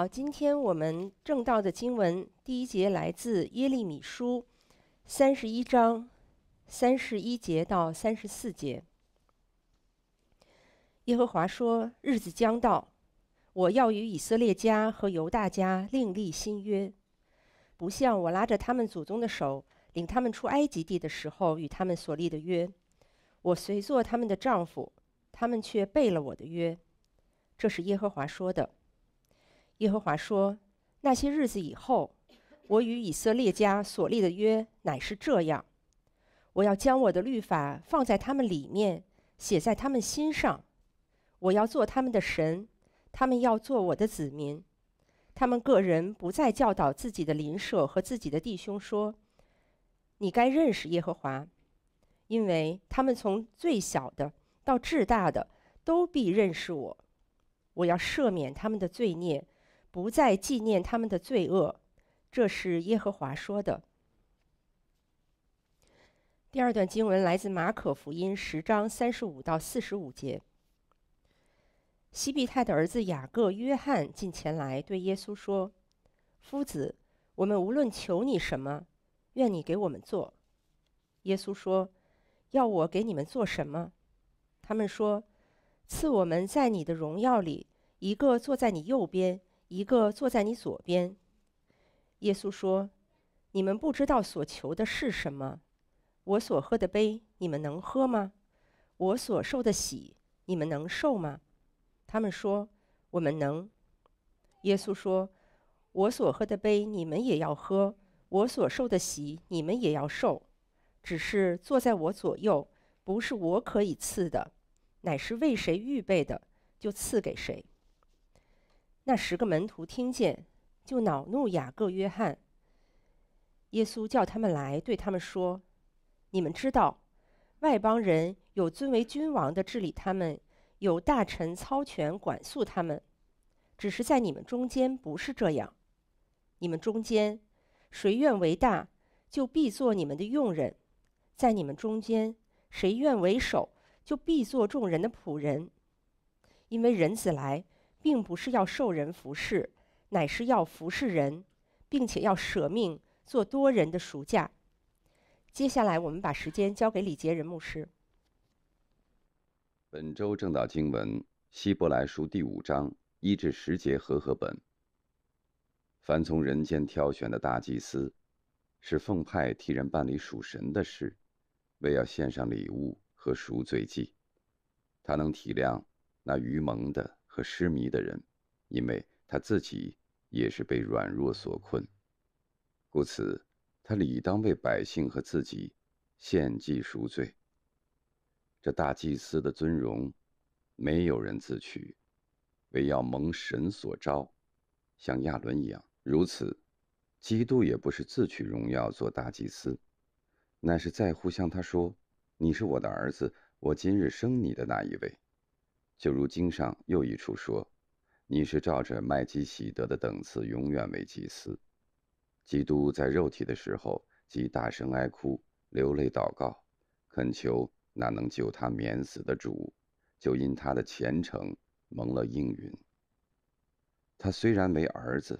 好，今天我们正道的经文第一节来自耶利米书三十一章三十一节到三十四节。耶和华说：“日子将到，我要与以色列家和犹大家另立新约，不像我拉着他们祖宗的手，领他们出埃及地的时候与他们所立的约。我虽做他们的丈夫，他们却背了我的约。”这是耶和华说的。耶和华说：“那些日子以后，我与以色列家所立的约乃是这样：我要将我的律法放在他们里面，写在他们心上。我要做他们的神，他们要做我的子民。他们个人不再教导自己的邻舍和自己的弟兄说：‘你该认识耶和华’，因为他们从最小的到至大的都必认识我。我要赦免他们的罪孽。”不再纪念他们的罪恶，这是耶和华说的。第二段经文来自马可福音十章三十五到四十五节。西庇太的儿子雅各、约翰进前来对耶稣说：“夫子，我们无论求你什么，愿你给我们做。”耶稣说：“要我给你们做什么？”他们说：“赐我们在你的荣耀里，一个坐在你右边。”一个坐在你左边。耶稣说：“你们不知道所求的是什么。我所喝的杯，你们能喝吗？我所受的喜，你们能受吗？”他们说：“我们能。”耶稣说：“我所喝的杯，你们也要喝；我所受的喜，你们也要受。只是坐在我左右，不是我可以赐的，乃是为谁预备的，就赐给谁。”那十个门徒听见，就恼怒雅各、约翰。耶稣叫他们来，对他们说：“你们知道，外邦人有尊为君王的治理他们，有大臣操权管束他们。只是在你们中间不是这样。你们中间谁愿为大，就必做你们的用人；在你们中间谁愿为首，就必做众人的仆人。因为人子来。”并不是要受人服侍，乃是要服侍人，并且要舍命做多人的赎价。接下来，我们把时间交给李杰仁牧师。本周正道经文《希伯来书》第五章一至十节和合本。凡从人间挑选的大祭司，是奉派替人办理属神的事，为要献上礼物和赎罪祭。他能体谅那愚蒙的。和失迷的人，因为他自己也是被软弱所困，故此他理当为百姓和自己献祭赎罪。这大祭司的尊荣，没有人自取，唯要蒙神所召，像亚伦一样。如此，基督也不是自取荣耀做大祭司，乃是在乎向他说：“你是我的儿子，我今日生你的那一位。”就如经上又一处说：“你是照着麦基喜德的等次，永远为祭司。”基督在肉体的时候，即大声哀哭、流泪祷告，恳求那能救他免死的主，就因他的虔诚蒙了应允。他虽然为儿子，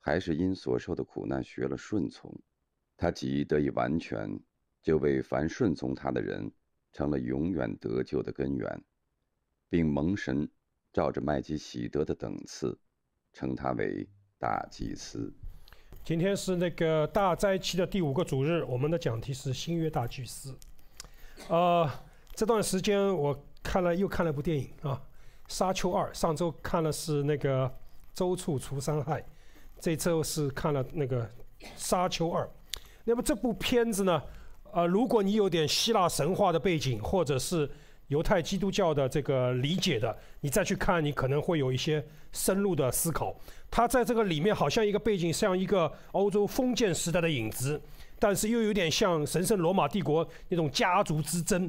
还是因所受的苦难学了顺从。他即得以完全，就为凡顺从他的人，成了永远得救的根源。并蒙神照着麦基喜德的等次，称他为大祭司。今天是那个大灾期的第五个主日，我们的讲题是新约大祭司。呃，这段时间我看了又看了部电影啊，《沙丘二》。上周看了是那个周处除三害，这周是看了那个《沙丘二》。那么这部片子呢，呃，如果你有点希腊神话的背景，或者是犹太基督教的这个理解的，你再去看，你可能会有一些深入的思考。它在这个里面好像一个背景，像一个欧洲封建时代的影子，但是又有点像神圣罗马帝国那种家族之争。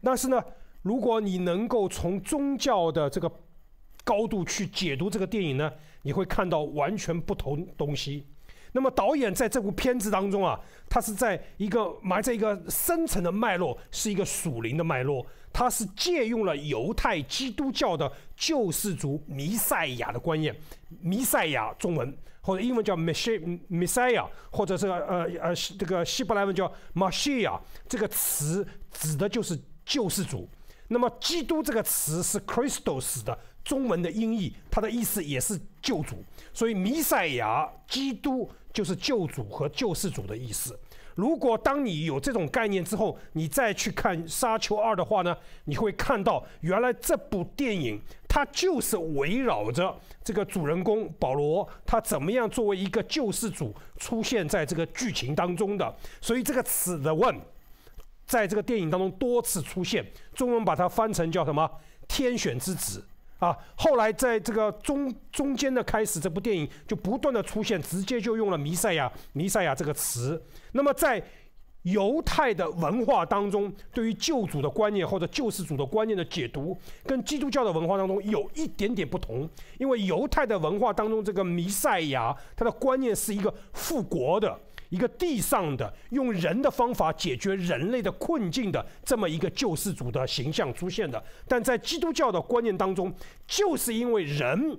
但是呢，如果你能够从宗教的这个高度去解读这个电影呢，你会看到完全不同东西。那么导演在这部片子当中啊，他是在一个埋在一个深层的脉络，是一个属灵的脉络。他是借用了犹太基督教的救世主弥赛亚的观念，弥赛亚中文或者英文叫 Messiah，或者是呃呃这个希伯来文叫 m a s h i a 这个词指的就是救世主。那么基督这个词是 Christos 的中文的音译，它的意思也是救主，所以弥赛亚基督就是救主和救世主的意思。如果当你有这种概念之后，你再去看《沙丘二》的话呢，你会看到原来这部电影它就是围绕着这个主人公保罗，他怎么样作为一个救世主出现在这个剧情当中的。所以这个词的问，在这个电影当中多次出现，中文把它翻成叫什么“天选之子”。啊，后来在这个中中间的开始，这部电影就不断的出现，直接就用了“弥赛亚”“弥赛亚”这个词。那么在犹太的文化当中，对于救主的观念或者救世主的观念的解读，跟基督教的文化当中有一点点不同。因为犹太的文化当中，这个弥赛亚他的观念是一个复国的。一个地上的用人的方法解决人类的困境的这么一个救世主的形象出现的，但在基督教的观念当中，就是因为人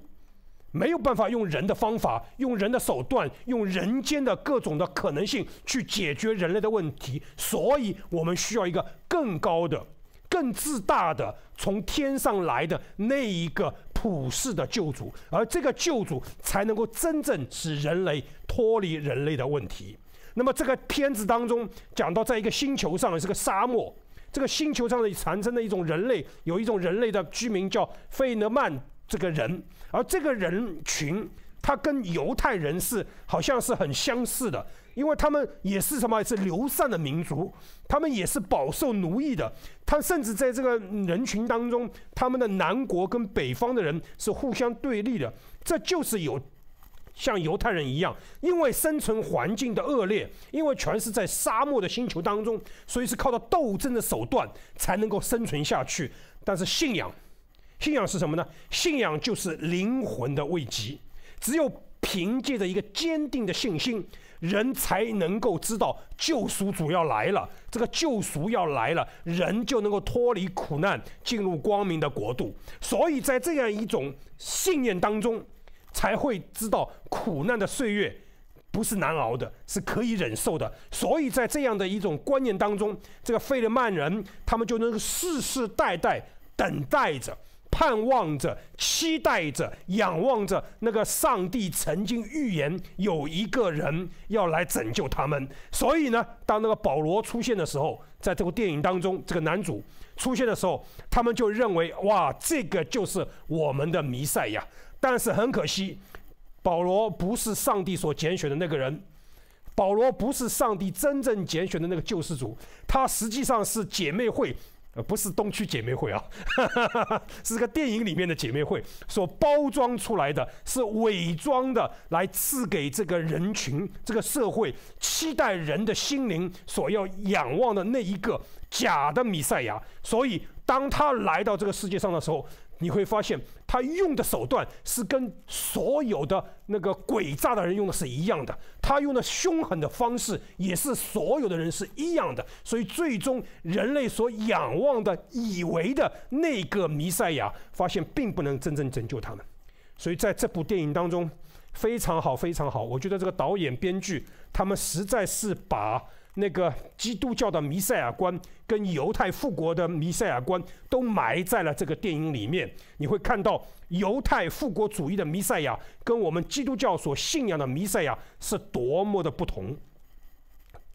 没有办法用人的方法、用人的手段、用人间的各种的可能性去解决人类的问题，所以我们需要一个更高的、更自大的从天上来的那一个普世的救主，而这个救主才能够真正使人类脱离人类的问题。那么这个片子当中讲到，在一个星球上是个沙漠，这个星球上的产生的一种人类，有一种人类的居民叫费德曼这个人，而这个人群他跟犹太人是好像是很相似的，因为他们也是什么是流散的民族，他们也是饱受奴役的，他甚至在这个人群当中，他们的南国跟北方的人是互相对立的，这就是有。像犹太人一样，因为生存环境的恶劣，因为全是在沙漠的星球当中，所以是靠着斗争的手段才能够生存下去。但是信仰，信仰是什么呢？信仰就是灵魂的慰藉。只有凭借着一个坚定的信心，人才能够知道救赎主要来了。这个救赎要来了，人就能够脱离苦难，进入光明的国度。所以在这样一种信念当中。才会知道苦难的岁月不是难熬的，是可以忍受的。所以在这样的一种观念当中，这个费德曼人他们就能世世代代等待着、盼望着、期待着、仰望着那个上帝曾经预言有一个人要来拯救他们。所以呢，当那个保罗出现的时候，在这部电影当中，这个男主出现的时候，他们就认为哇，这个就是我们的弥赛亚。但是很可惜，保罗不是上帝所拣选的那个人，保罗不是上帝真正拣选的那个救世主，他实际上是姐妹会，呃，不是东区姐妹会啊，哈哈哈是个电影里面的姐妹会所包装出来的，是伪装的，来赐给这个人群、这个社会期待人的心灵所要仰望的那一个假的弥赛亚。所以，当他来到这个世界上的时候，你会发现，他用的手段是跟所有的那个诡诈的人用的是一样的，他用的凶狠的方式也是所有的人是一样的。所以，最终人类所仰望的、以为的那个弥赛亚，发现并不能真正拯救他们。所以，在这部电影当中，非常好，非常好。我觉得这个导演、编剧他们实在是把。那个基督教的弥赛亚观跟犹太复国的弥赛亚观都埋在了这个电影里面。你会看到犹太复国主义的弥赛亚跟我们基督教所信仰的弥赛亚是多么的不同。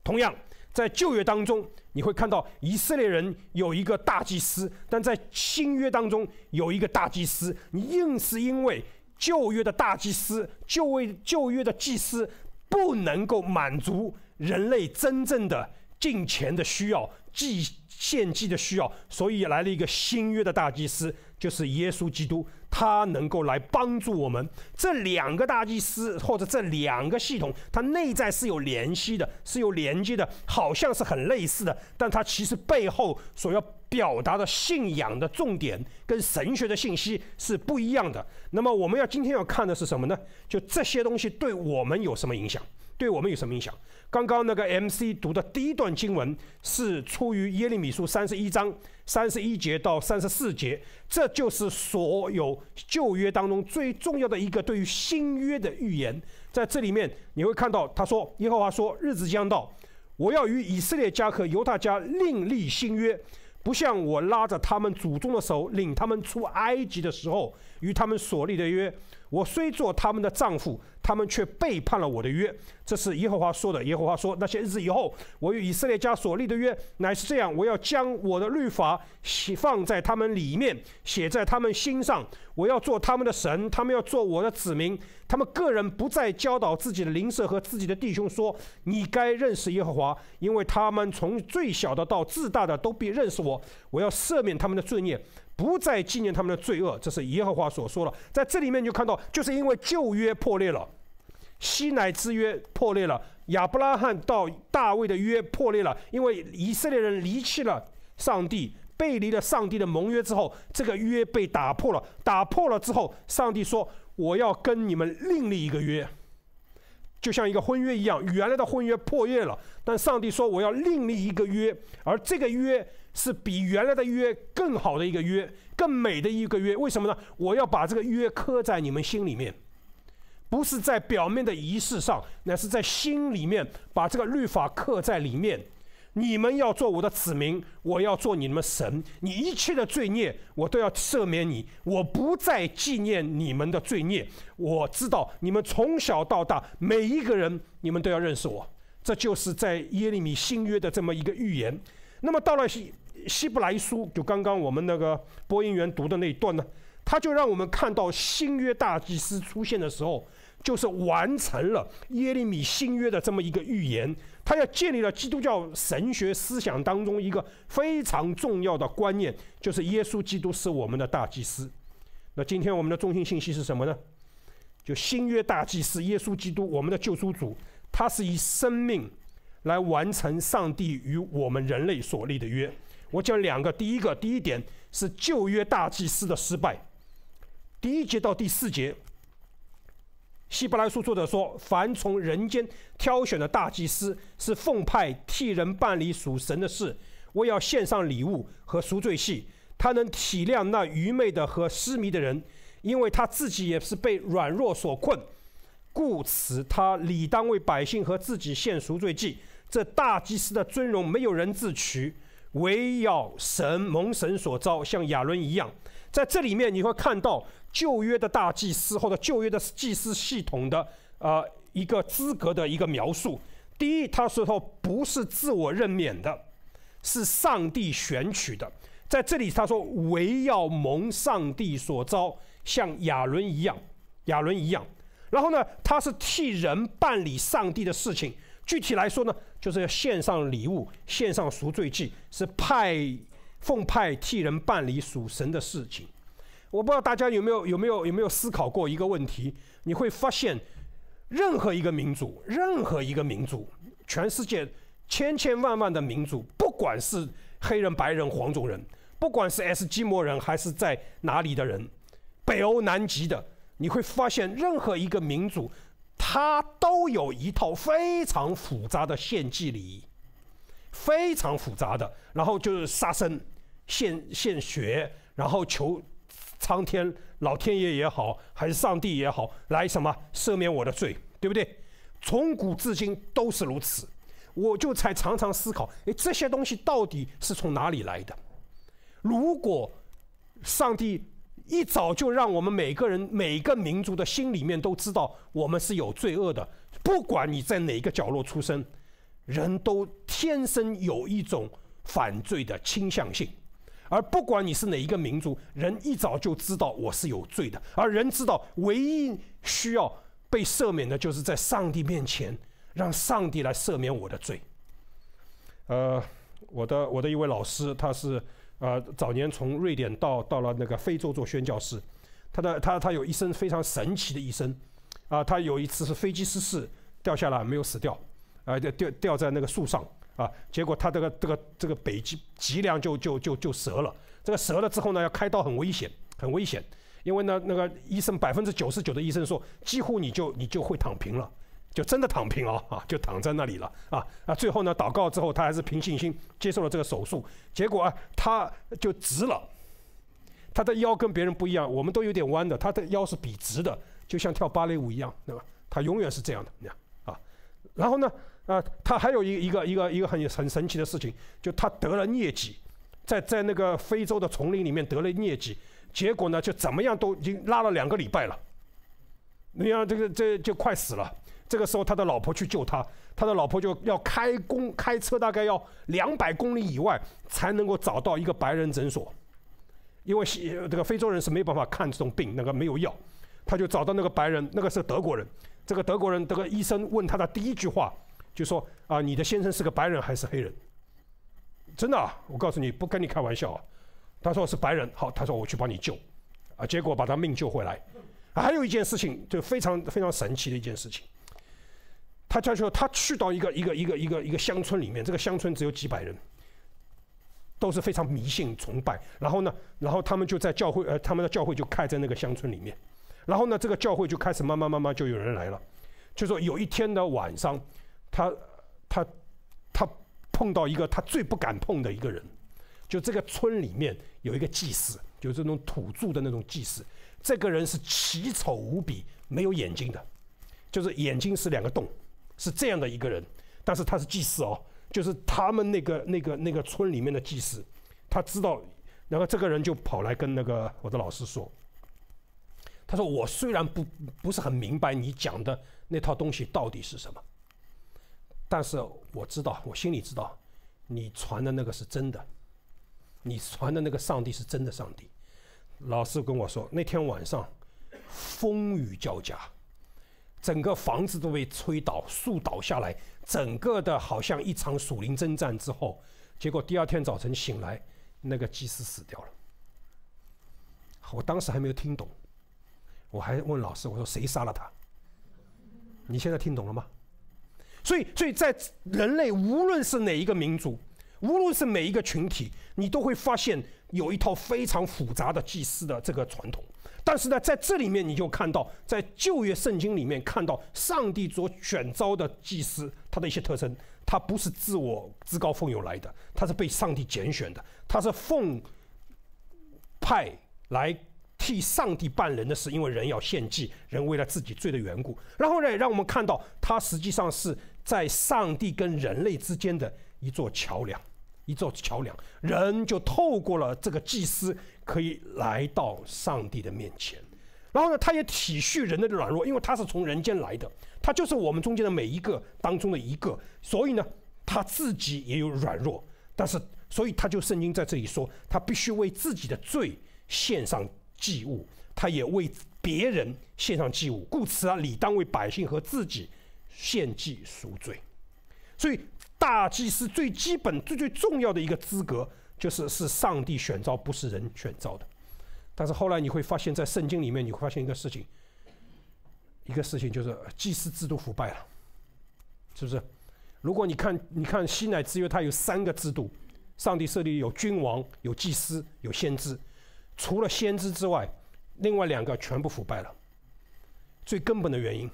同样，在旧约当中，你会看到以色列人有一个大祭司，但在新约当中有一个大祭司。你硬是因为旧约的大祭司、旧旧约的祭司不能够满足。人类真正的敬虔的需要、祭献祭的需要，所以来了一个新约的大祭司，就是耶稣基督，他能够来帮助我们。这两个大祭司或者这两个系统，它内在是有联系的，是有连接的，好像是很类似的，但它其实背后所要表达的信仰的重点跟神学的信息是不一样的。那么我们要今天要看的是什么呢？就这些东西对我们有什么影响？对我们有什么影响？刚刚那个 MC 读的第一段经文是出于耶利米书三十一章三十一节到三十四节，这就是所有旧约当中最重要的一个对于新约的预言。在这里面你会看到，他说：“耶和华说，日子将到，我要与以色列家和犹大家另立新约，不像我拉着他们祖宗的手领他们出埃及的时候与他们所立的约。我虽做他们的丈夫。”他们却背叛了我的约，这是耶和华说的。耶和华说：“那些日子以后，我与以色列家所立的约乃是这样：我要将我的律法写放在他们里面，写在他们心上。我要做他们的神，他们要做我的子民。他们个人不再教导自己的邻舍和自己的弟兄说：你该认识耶和华，因为他们从最小的到自大的都必认识我。我要赦免他们的罪孽，不再纪念他们的罪恶。这是耶和华所说的。在这里面就看到，就是因为旧约破裂了。”西乃之约破裂了，亚伯拉罕到大卫的约破裂了，因为以色列人离弃了上帝，背离了上帝的盟约之后，这个约被打破了。打破了之后，上帝说：“我要跟你们另立一个约，就像一个婚约一样。原来的婚约破裂了，但上帝说我要另立一个约，而这个约是比原来的约更好的一个约，更美的一个约。为什么呢？我要把这个约刻在你们心里面。”不是在表面的仪式上，乃是在心里面把这个律法刻在里面。你们要做我的子民，我要做你们神。你一切的罪孽，我都要赦免你。我不再纪念你们的罪孽。我知道你们从小到大每一个人，你们都要认识我。这就是在耶利米新约的这么一个预言。那么到了希希伯来书，就刚刚我们那个播音员读的那一段呢，他就让我们看到新约大祭司出现的时候。就是完成了耶利米新约的这么一个预言，他要建立了基督教神学思想当中一个非常重要的观念，就是耶稣基督是我们的大祭司。那今天我们的中心信息是什么呢？就新约大祭司耶稣基督，我们的救赎主，他是以生命来完成上帝与我们人类所立的约。我讲两个，第一个，第一点是旧约大祭司的失败，第一节到第四节。希伯来书作者说：“凡从人间挑选的大祭司，是奉派替人办理属神的事，为要献上礼物和赎罪祭。他能体谅那愚昧的和失迷的人，因为他自己也是被软弱所困，故此他理当为百姓和自己献赎罪祭。这大祭司的尊荣，没有人自取，唯要神蒙神所召，像亚伦一样。在这里面，你会看到。”旧约的大祭司或者旧约的祭司系统的呃一个资格的一个描述。第一，他说不是自我任免的，是上帝选取的。在这里他说唯要蒙上帝所招，像亚伦一样，亚伦一样。然后呢，他是替人办理上帝的事情。具体来说呢，就是要献上礼物，献上赎罪祭，是派奉派替人办理属神的事情。我不知道大家有没有有没有有没有思考过一个问题？你会发现，任何一个民族，任何一个民族，全世界千千万万的民族，不管是黑人、白人、黄种人，不管是 S 基摩人还是在哪里的人，北欧、南极的，你会发现，任何一个民族，它都有一套非常复杂的献祭礼仪，非常复杂的。然后就是杀生、献献血，然后求。苍天、老天爷也好，还是上帝也好，来什么赦免我的罪，对不对？从古至今都是如此。我就才常常思考：诶，这些东西到底是从哪里来的？如果上帝一早就让我们每个人、每个民族的心里面都知道我们是有罪恶的，不管你在哪个角落出生，人都天生有一种犯罪的倾向性。而不管你是哪一个民族，人一早就知道我是有罪的，而人知道唯一需要被赦免的，就是在上帝面前，让上帝来赦免我的罪。呃，我的我的一位老师，他是呃早年从瑞典到到了那个非洲做宣教士，他的他他有一生非常神奇的一生，啊，他有一次是飞机失事掉下来没有死掉，啊，掉掉掉在那个树上。啊，结果他这个这个这个北极脊梁就就就就折了。这个折了之后呢，要开刀很危险，很危险。因为呢，那个医生百分之九十九的医生说，几乎你就你就会躺平了，就真的躺平了啊，就躺在那里了啊啊！最后呢，祷告之后，他还是凭信心接受了这个手术，结果啊，他就直了。他的腰跟别人不一样，我们都有点弯的，他的腰是笔直的，就像跳芭蕾舞一样，对吧？他永远是这样的，你看啊。然后呢，啊，他还有一一个一个一个很很神奇的事情，就他得了疟疾，在在那个非洲的丛林里面得了疟疾，结果呢，就怎么样都已经拉了两个礼拜了，你看这个这就快死了。这个时候，他的老婆去救他，他的老婆就要开工开车，大概要两百公里以外才能够找到一个白人诊所，因为这个非洲人是没办法看这种病，那个没有药，他就找到那个白人，那个是德国人。这个德国人，这个医生问他的第一句话就说：“啊，你的先生是个白人还是黑人？”真的啊，我告诉你，不跟你开玩笑啊。他说是白人，好，他说我去帮你救，啊，结果把他命救回来。还有一件事情，就非常非常神奇的一件事情。他他说，他去到一个一个一个一个一个乡村里面，这个乡村只有几百人，都是非常迷信崇拜。然后呢，然后他们就在教会，呃，他们的教会就开在那个乡村里面。然后呢，这个教会就开始慢慢慢慢就有人来了。就说有一天的晚上，他他他碰到一个他最不敢碰的一个人，就这个村里面有一个祭司，就这种土著的那种祭司。这个人是奇丑无比，没有眼睛的，就是眼睛是两个洞。是这样的一个人，但是他是祭司哦，就是他们那个那个那个村里面的祭司，他知道，然后这个人就跑来跟那个我的老师说，他说我虽然不不是很明白你讲的那套东西到底是什么，但是我知道，我心里知道，你传的那个是真的，你传的那个上帝是真的上帝。老师跟我说，那天晚上风雨交加。整个房子都被吹倒，树倒下来，整个的好像一场属灵征战之后，结果第二天早晨醒来，那个祭司死掉了。我当时还没有听懂，我还问老师，我说谁杀了他？你现在听懂了吗？所以，所以在人类无论是哪一个民族，无论是每一个群体，你都会发现有一套非常复杂的祭祀的这个传统。但是呢，在这里面你就看到，在旧约圣经里面看到上帝所选召的祭司，他的一些特征，他不是自我自告奋勇来的，他是被上帝拣选的，他是奉派来替上帝办人的事，因为人要献祭，人为了自己罪的缘故。然后呢，让我们看到他实际上是在上帝跟人类之间的一座桥梁。一座桥梁，人就透过了这个祭司，可以来到上帝的面前。然后呢，他也体恤人的软弱，因为他是从人间来的，他就是我们中间的每一个当中的一个。所以呢，他自己也有软弱，但是，所以他就圣经在这里说，他必须为自己的罪献上祭物，他也为别人献上祭物，故此啊，理当为百姓和自己献祭赎罪。所以。大祭司最基本、最最重要的一个资格，就是是上帝选召，不是人选召的。但是后来你会发现在圣经里面，你会发现一个事情，一个事情就是祭司制度腐败了，是不是？如果你看，你看西乃之约，它有三个制度，上帝设立有君王、有祭司、有先知，除了先知之外，另外两个全部腐败了。最根本的原因，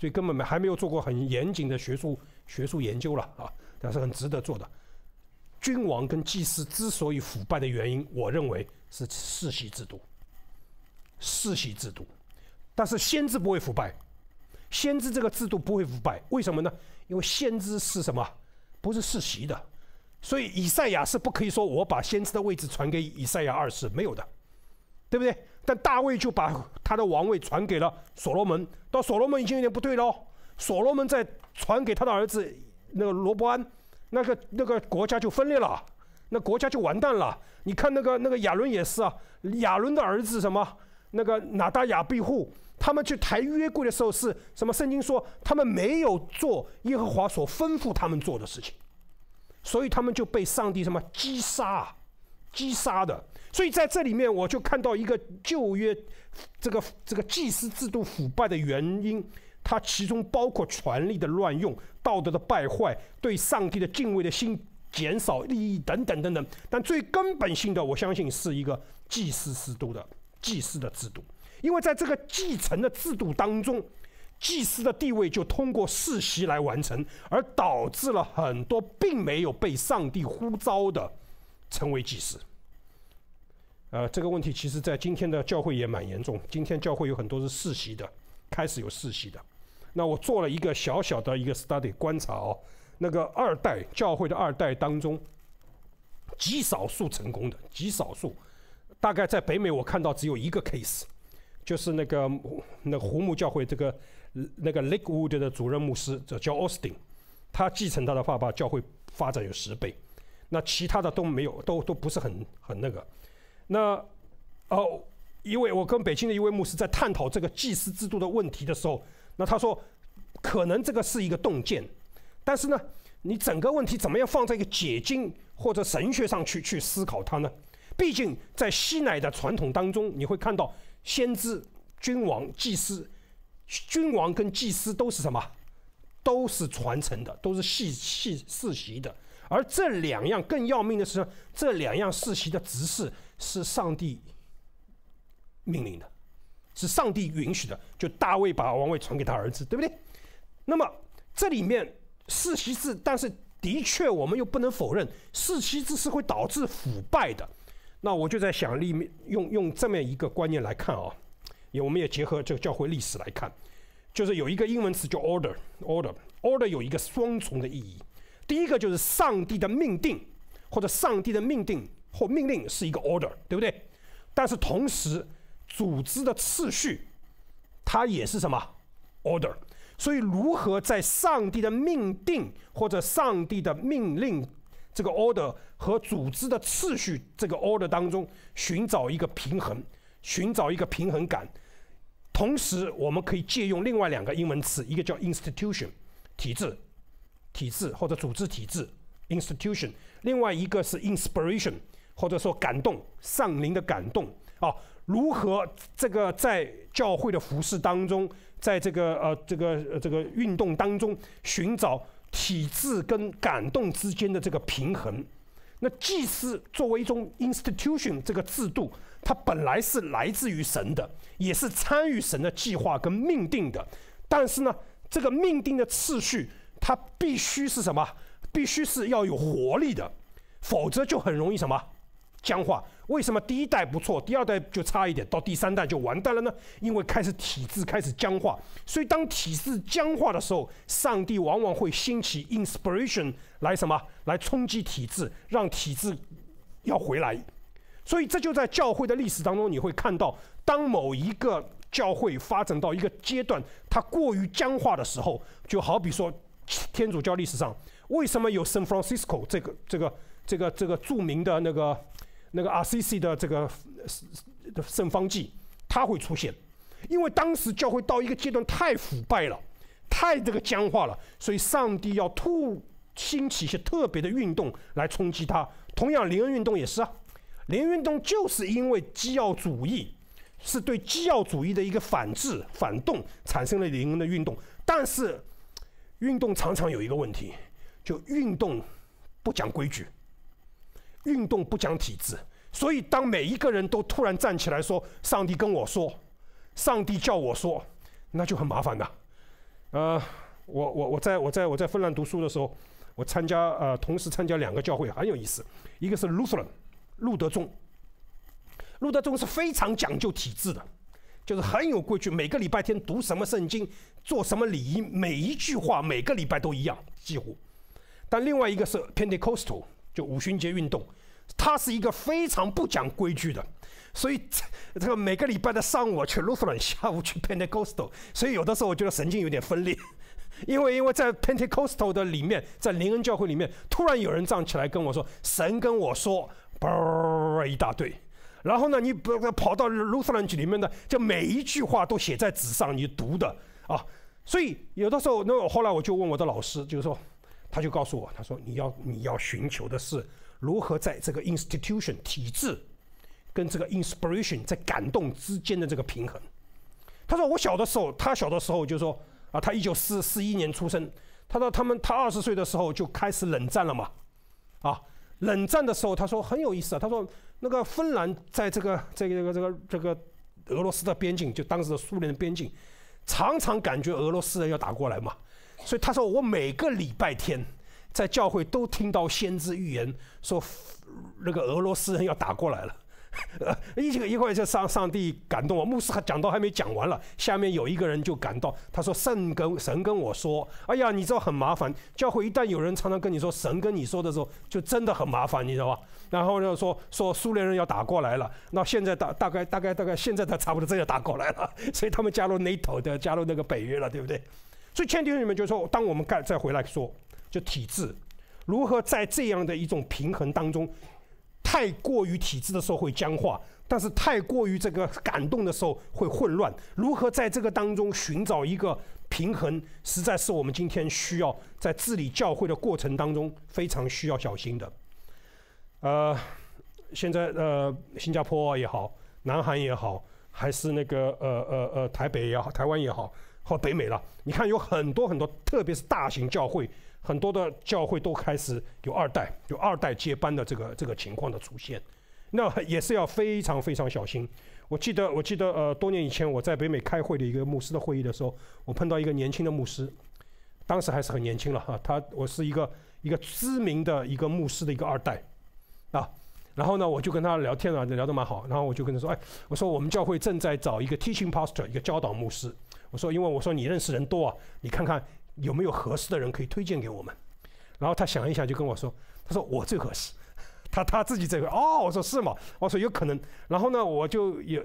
所以根本没还没有做过很严谨的学术。学术研究了啊，但是很值得做的。君王跟祭司之所以腐败的原因，我认为是世袭制度。世袭制度，但是先知不会腐败，先知这个制度不会腐败，为什么呢？因为先知是什么？不是世袭的，所以以赛亚是不可以说我把先知的位置传给以赛亚二世，没有的，对不对？但大卫就把他的王位传给了所罗门，到所罗门已经有点不对了。所罗门再传给他的儿子那个罗伯安，那个那个国家就分裂了，那国家就完蛋了。你看那个那个亚伦也是啊，亚伦的儿子什么那个拿达亚庇户，他们去抬约柜的时候是什么？圣经说他们没有做耶和华所吩咐他们做的事情，所以他们就被上帝什么击杀，击杀的。所以在这里面我就看到一个旧约这个这个祭司制度腐败的原因。它其中包括权力的乱用、道德的败坏、对上帝的敬畏的心减少、利益等等等等。但最根本性的，我相信是一个祭司制度的祭司的制度，因为在这个继承的制度当中，祭司的地位就通过世袭来完成，而导致了很多并没有被上帝呼召的成为祭司。呃，这个问题其实在今天的教会也蛮严重。今天教会有很多是世袭的，开始有世袭的。那我做了一个小小的一个 study 观察哦，那个二代教会的二代当中，极少数成功的，极少数，大概在北美我看到只有一个 case，就是那个那胡木教会这个。那个 Lakewood 的主任牧师叫 Austin，他继承他的爸爸，教会发展有十倍。那其他的都没有，都都不是很很那个。那哦，一位我跟北京的一位牧师在探讨这个祭司制度的问题的时候，那他说可能这个是一个洞见，但是呢，你整个问题怎么样放在一个解经或者神学上去去思考它呢？毕竟在西乃的传统当中，你会看到先知、君王、祭司。君王跟祭司都是什么？都是传承的，都是系系世袭的。而这两样更要命的是，这两样世袭的执事是上帝命令的，是上帝允许的。就大卫把王位传给他儿子，对不对？那么这里面世袭制，但是的确我们又不能否认，世袭制是会导致腐败的。那我就在想，里面用用这么一个观念来看啊。也，我们也结合这个教会历史来看，就是有一个英文词叫 order，order，order 有一个双重的意义。第一个就是上帝的命定，或者上帝的命定或命令是一个 order，对不对？但是同时，组织的次序，它也是什么 order？所以，如何在上帝的命定或者上帝的命令这个 order 和组织的次序这个 order 当中寻找一个平衡，寻找一个平衡感？同时，我们可以借用另外两个英文词，一个叫 institution，体制、体制或者组织体制 institution，另外一个是 inspiration，或者说感动、上灵的感动啊。如何这个在教会的服饰当中，在这个呃这个这个运动当中寻找体制跟感动之间的这个平衡？那祭司作为一种 institution 这个制度。它本来是来自于神的，也是参与神的计划跟命定的，但是呢，这个命定的次序，它必须是什么？必须是要有活力的，否则就很容易什么僵化。为什么第一代不错，第二代就差一点，到第三代就完蛋了呢？因为开始体制开始僵化，所以当体制僵化的时候，上帝往往会兴起 inspiration 来什么？来冲击体制，让体制要回来。所以这就在教会的历史当中，你会看到，当某一个教会发展到一个阶段，它过于僵化的时候，就好比说天主教历史上，为什么有 San Francisco 这个这个这个这个著名的那个那个 RCC 的这个圣方济，它会出现，因为当时教会到一个阶段太腐败了，太这个僵化了，所以上帝要突兴起一些特别的运动来冲击它。同样，灵恩运动也是啊。联运动就是因为基要主义是对基要主义的一个反制、反动，产生了灵恩的运动。但是，运动常常有一个问题，就运动不讲规矩，运动不讲体制。所以，当每一个人都突然站起来说“上帝跟我说”，“上帝叫我说”，那就很麻烦的。呃，我我我在我在我在芬兰读书的时候，我参加呃同时参加两个教会很有意思，一个是 Lutheran。路德宗，路德宗是非常讲究体制的，就是很有规矩。每个礼拜天读什么圣经，做什么礼仪，每一句话每个礼拜都一样，几乎。但另外一个是 Pentecostal，就五旬节运动，它是一个非常不讲规矩的。所以这个每个礼拜的上午去 Lutheran，下午去 Pentecostal，所以有的时候我觉得神经有点分裂，因为因为在 Pentecostal 的里面，在灵恩教会里面，突然有人站起来跟我说：“神跟我说。”啵一大堆，然后呢，你不跑到卢瑟兰局里面的，就每一句话都写在纸上，你读的啊。所以有的时候，那后来我就问我的老师，就是说，他就告诉我，他说你要你要寻求的是如何在这个 institution 体制跟这个 inspiration 在感动之间的这个平衡。他说我小的时候，他小的时候就说啊，他一九四四一年出生，他说他们他二十岁的时候就开始冷战了嘛，啊。冷战的时候，他说很有意思啊。他说，那个芬兰在这个这个这个这个这个俄罗斯的边境，就当时的苏联的边境，常常感觉俄罗斯人要打过来嘛，所以他说我每个礼拜天在教会都听到先知预言说那个俄罗斯人要打过来了。呃，一个一会儿就上上帝感动我，牧师还讲到还没讲完了，下面有一个人就感到，他说神跟神跟我说，哎呀，你知道很麻烦，教会一旦有人常常跟你说神跟你说的时候，就真的很麻烦，你知道吧？然后呢说说苏联人要打过来了，那现在大大概大概大概现在他差不多真要打过来了，所以他们加入 NATO 的加入那个北约了，对不对？所以前提里面就说，当我们再再回来说，就体制如何在这样的一种平衡当中。太过于体制的时候会僵化，但是太过于这个感动的时候会混乱。如何在这个当中寻找一个平衡，实在是我们今天需要在治理教会的过程当中非常需要小心的。呃，现在呃，新加坡也好，南韩也好，还是那个呃呃呃台北也好，台湾也好，或北美了，你看有很多很多，特别是大型教会。很多的教会都开始有二代，有二代接班的这个这个情况的出现，那也是要非常非常小心。我记得我记得呃多年以前我在北美开会的一个牧师的会议的时候，我碰到一个年轻的牧师，当时还是很年轻了哈，他我是一个一个知名的一个牧师的一个二代啊，然后呢我就跟他聊天啊，聊得蛮好，然后我就跟他说，哎，我说我们教会正在找一个 teaching pastor，一个教导牧师，我说因为我说你认识人多啊，你看看。有没有合适的人可以推荐给我们？然后他想一想，就跟我说：“他说我最合适。”他他自己这个哦，我说是吗？我说有可能。然后呢，我就又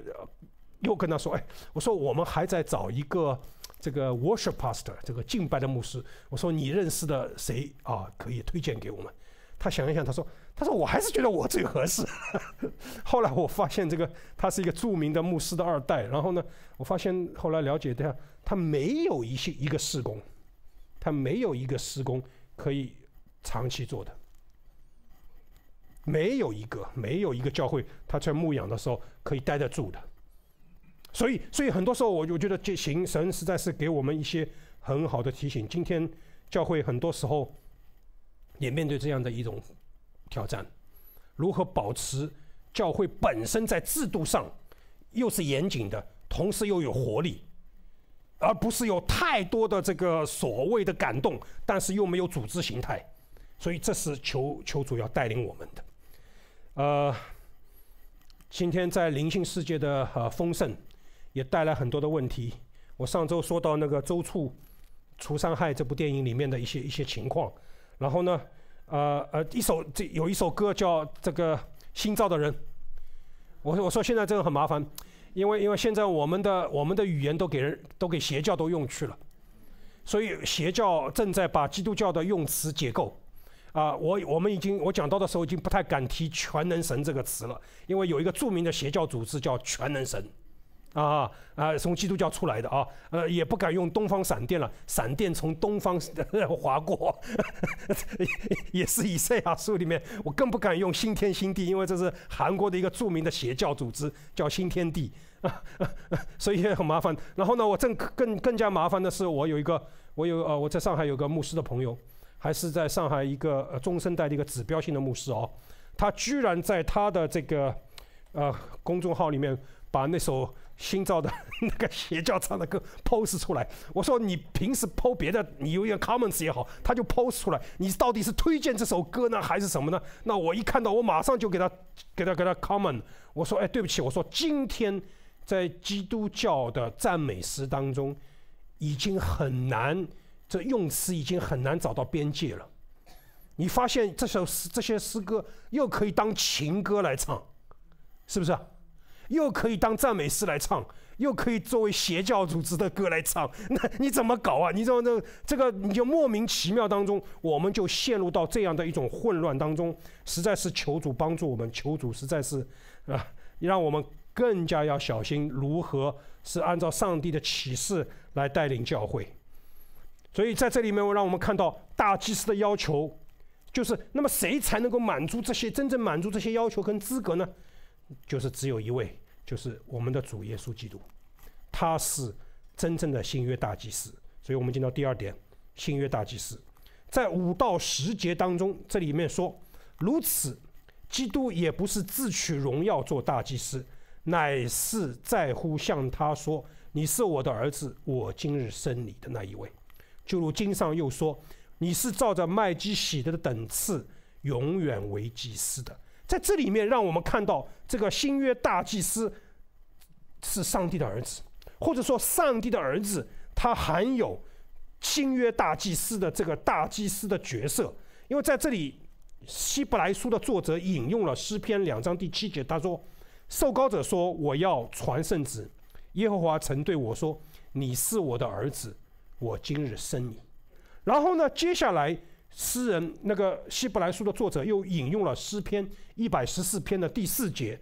又跟他说：“哎，我说我们还在找一个这个 worship pastor，这个敬拜的牧师。我说你认识的谁啊？可以推荐给我们？”他想一想，他说：“他说我还是觉得我最合适。”后来我发现这个他是一个著名的牧师的二代。然后呢，我发现后来了解他，他没有一些一个事工。他没有一个施工可以长期做的，没有一个没有一个教会，他在牧养的时候可以待得住的。所以，所以很多时候，我我觉得这行神实在是给我们一些很好的提醒。今天教会很多时候也面对这样的一种挑战：如何保持教会本身在制度上又是严谨的，同时又有活力。而不是有太多的这个所谓的感动，但是又没有组织形态，所以这是求求主要带领我们的。呃，今天在灵性世界的呃丰盛，也带来很多的问题。我上周说到那个周处除伤害这部电影里面的一些一些情况，然后呢，呃呃，一首这有一首歌叫这个新造的人，我我说现在真的很麻烦。因为因为现在我们的我们的语言都给人都给邪教都用去了，所以邪教正在把基督教的用词解构，啊，我我们已经我讲到的时候已经不太敢提全能神这个词了，因为有一个著名的邪教组织叫全能神。啊啊！从基督教出来的啊，呃，也不敢用东方闪电了。闪电从东方 划过，也是以赛亚书里面。我更不敢用新天新地，因为这是韩国的一个著名的邪教组织，叫新天地啊，所以很麻烦。然后呢，我正更更加麻烦的是，我有一个，我有呃，我在上海有个牧师的朋友，还是在上海一个呃中生代的一个指标性的牧师哦，他居然在他的这个呃公众号里面把那首。新造的 那个邪教唱的歌 pose 出来，我说你平时 pose 别的，你有一个 comments 也好，他就 pose 出来，你到底是推荐这首歌呢，还是什么呢？那我一看到，我马上就给他给他给他 comment，我说，哎，对不起，我说今天在基督教的赞美诗当中，已经很难，这用词已经很难找到边界了。你发现这首诗这些诗歌又可以当情歌来唱，是不是？又可以当赞美诗来唱，又可以作为邪教组织的歌来唱，那你怎么搞啊？你知道这这个你就莫名其妙当中，我们就陷入到这样的一种混乱当中，实在是求主帮助我们，求主实在是啊，让我们更加要小心如何是按照上帝的启示来带领教会。所以在这里面，我让我们看到大祭司的要求，就是那么谁才能够满足这些真正满足这些要求跟资格呢？就是只有一位，就是我们的主耶稣基督，他是真正的新约大祭司。所以我们进到第二点，新约大祭司，在五到十节当中，这里面说，如此，基督也不是自取荣耀做大祭司，乃是在乎向他说：“你是我的儿子，我今日生你的那一位。”就如经上又说：“你是照着麦基喜德的等次，永远为祭司的。”在这里面，让我们看到这个新约大祭司是上帝的儿子，或者说上帝的儿子，他含有新约大祭司的这个大祭司的角色。因为在这里，希伯来书的作者引用了诗篇两章第七节，他说：“受膏者说，我要传圣旨。耶和华曾对我说：你是我的儿子，我今日生你。”然后呢，接下来。诗人那个希伯来书的作者又引用了诗篇一百十四篇的第四节，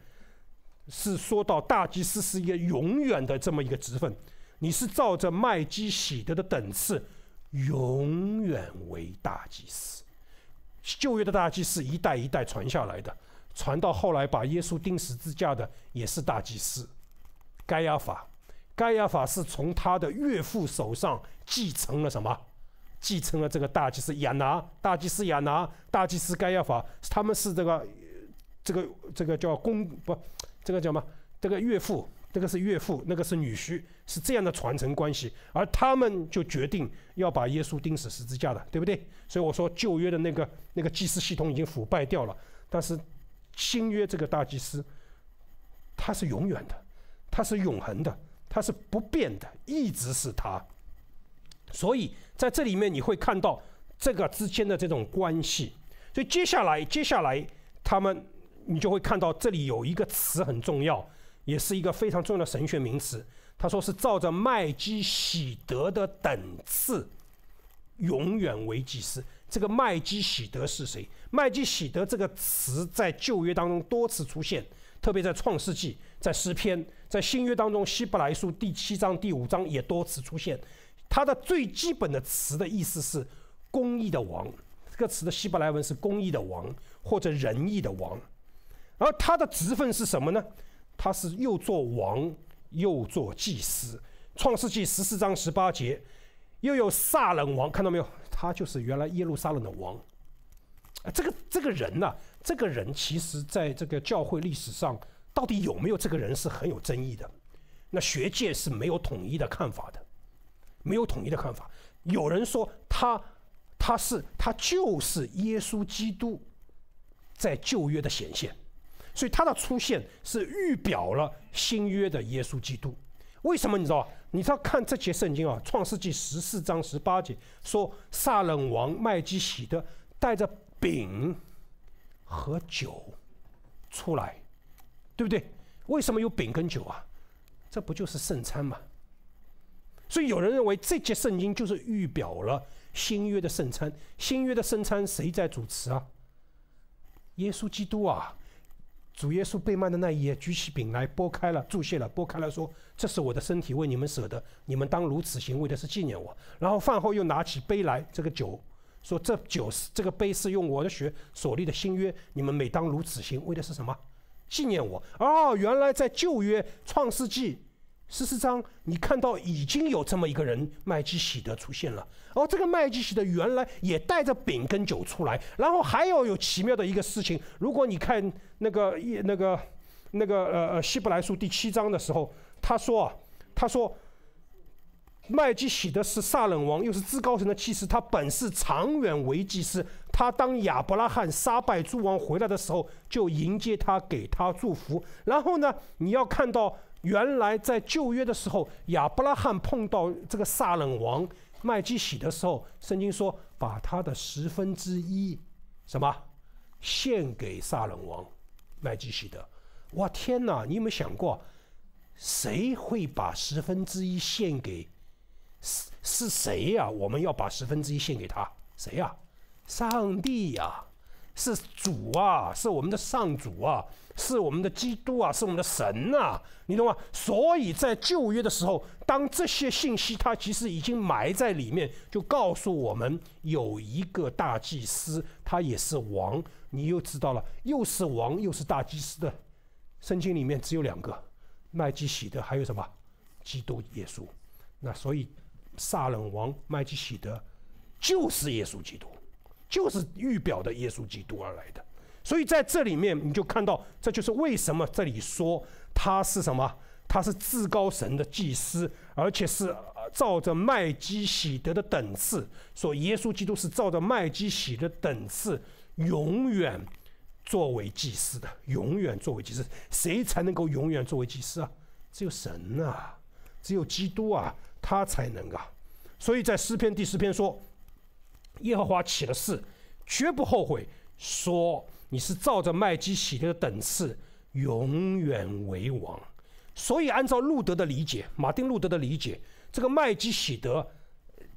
是说到大祭司是一个永远的这么一个职分，你是照着麦基喜德的等次，永远为大祭司。旧约的大祭司一代一代传下来的，传到后来把耶稣钉十字架的也是大祭司，该亚法，该亚法是从他的岳父手上继承了什么？继承了这个大祭司亚拿，大祭司亚拿，大祭司盖亚法，他们是这个，这个这个叫公不，这个叫什么？这个岳父，这个是岳父，那个是女婿，是这样的传承关系。而他们就决定要把耶稣钉死十字架的，对不对？所以我说旧约的那个那个祭司系统已经腐败掉了，但是新约这个大祭司，他是永远的，他是永恒的，他是不变的，一直是他。所以在这里面你会看到这个之间的这种关系。所以接下来，接下来他们你就会看到这里有一个词很重要，也是一个非常重要的神学名词。他说是照着麦基喜德的等次，永远为祭司。这个麦基喜德是谁？麦基喜德这个词在旧约当中多次出现，特别在创世纪、在诗篇、在新约当中希伯来书第七章、第五章也多次出现。它的最基本的词的意思是“公义的王”，这个词的希伯来文是“公义的王”或者“仁义的王”。而他的职分是什么呢？他是又做王又做祭司。创世纪十四章十八节，又有撒冷王，看到没有？他就是原来耶路撒冷的王。这个这个人呢，这个人其实在这个教会历史上到底有没有这个人是很有争议的。那学界是没有统一的看法的。没有统一的看法。有人说他，他是他就是耶稣基督在旧约的显现，所以他的出现是预表了新约的耶稣基督。为什么你知道？你知道看这节圣经啊，《创世纪》十四章十八节说，撒冷王麦基喜德带着饼和酒出来，对不对？为什么有饼跟酒啊？这不就是圣餐吗？所以有人认为这节圣经就是预表了新约的圣餐。新约的圣餐谁在主持啊？耶稣基督啊！主耶稣被卖的那一夜，举起饼来，拨开了，注谢了，拨开了，说：“这是我的身体，为你们舍的，你们当如此行，为的是纪念我。”然后饭后又拿起杯来，这个酒，说：“这酒是这个杯是用我的血所立的新约，你们每当如此行，为的是什么？纪念我。”哦，原来在旧约创世纪。十四章，你看到已经有这么一个人麦基喜德出现了。哦，这个麦基喜德原来也带着饼跟酒出来。然后还有有奇妙的一个事情，如果你看那个一那个那个呃呃希伯来书第七章的时候，他说啊，他说麦基喜德是撒冷王，又是至高神的祭司，他本是长远为祭司。他当亚伯拉罕杀败诸王回来的时候，就迎接他，给他祝福。然后呢，你要看到。原来在旧约的时候，亚伯拉罕碰到这个撒冷王麦基喜的时候，圣经说把他的十分之一什么献给撒冷王麦基喜的。哇天哪！你有没有想过，谁会把十分之一献给？是是谁呀？我们要把十分之一献给他？谁呀？上帝呀！是主啊！是我们的上主啊！是我们的基督啊，是我们的神呐，你懂吗？所以在旧约的时候，当这些信息它其实已经埋在里面，就告诉我们有一个大祭司，他也是王。你又知道了，又是王又是大祭司的，圣经里面只有两个，麦基喜德，还有什么？基督耶稣。那所以，撒冷王麦基喜德就是耶稣基督，就是预表的耶稣基督而来的。所以在这里面，你就看到，这就是为什么这里说他是什么？他是至高神的祭司，而且是照着麦基喜德的等次。说耶稣基督是照着麦基喜德等次，永远作为祭司的，永远作为祭司。谁才能够永远作为祭司啊？只有神啊，只有基督啊，他才能啊。所以在诗篇第十篇说，耶和华起了誓，绝不后悔，说你是照着麦基喜德的等次，永远为王。所以，按照路德的理解，马丁路德的理解，这个麦基喜德，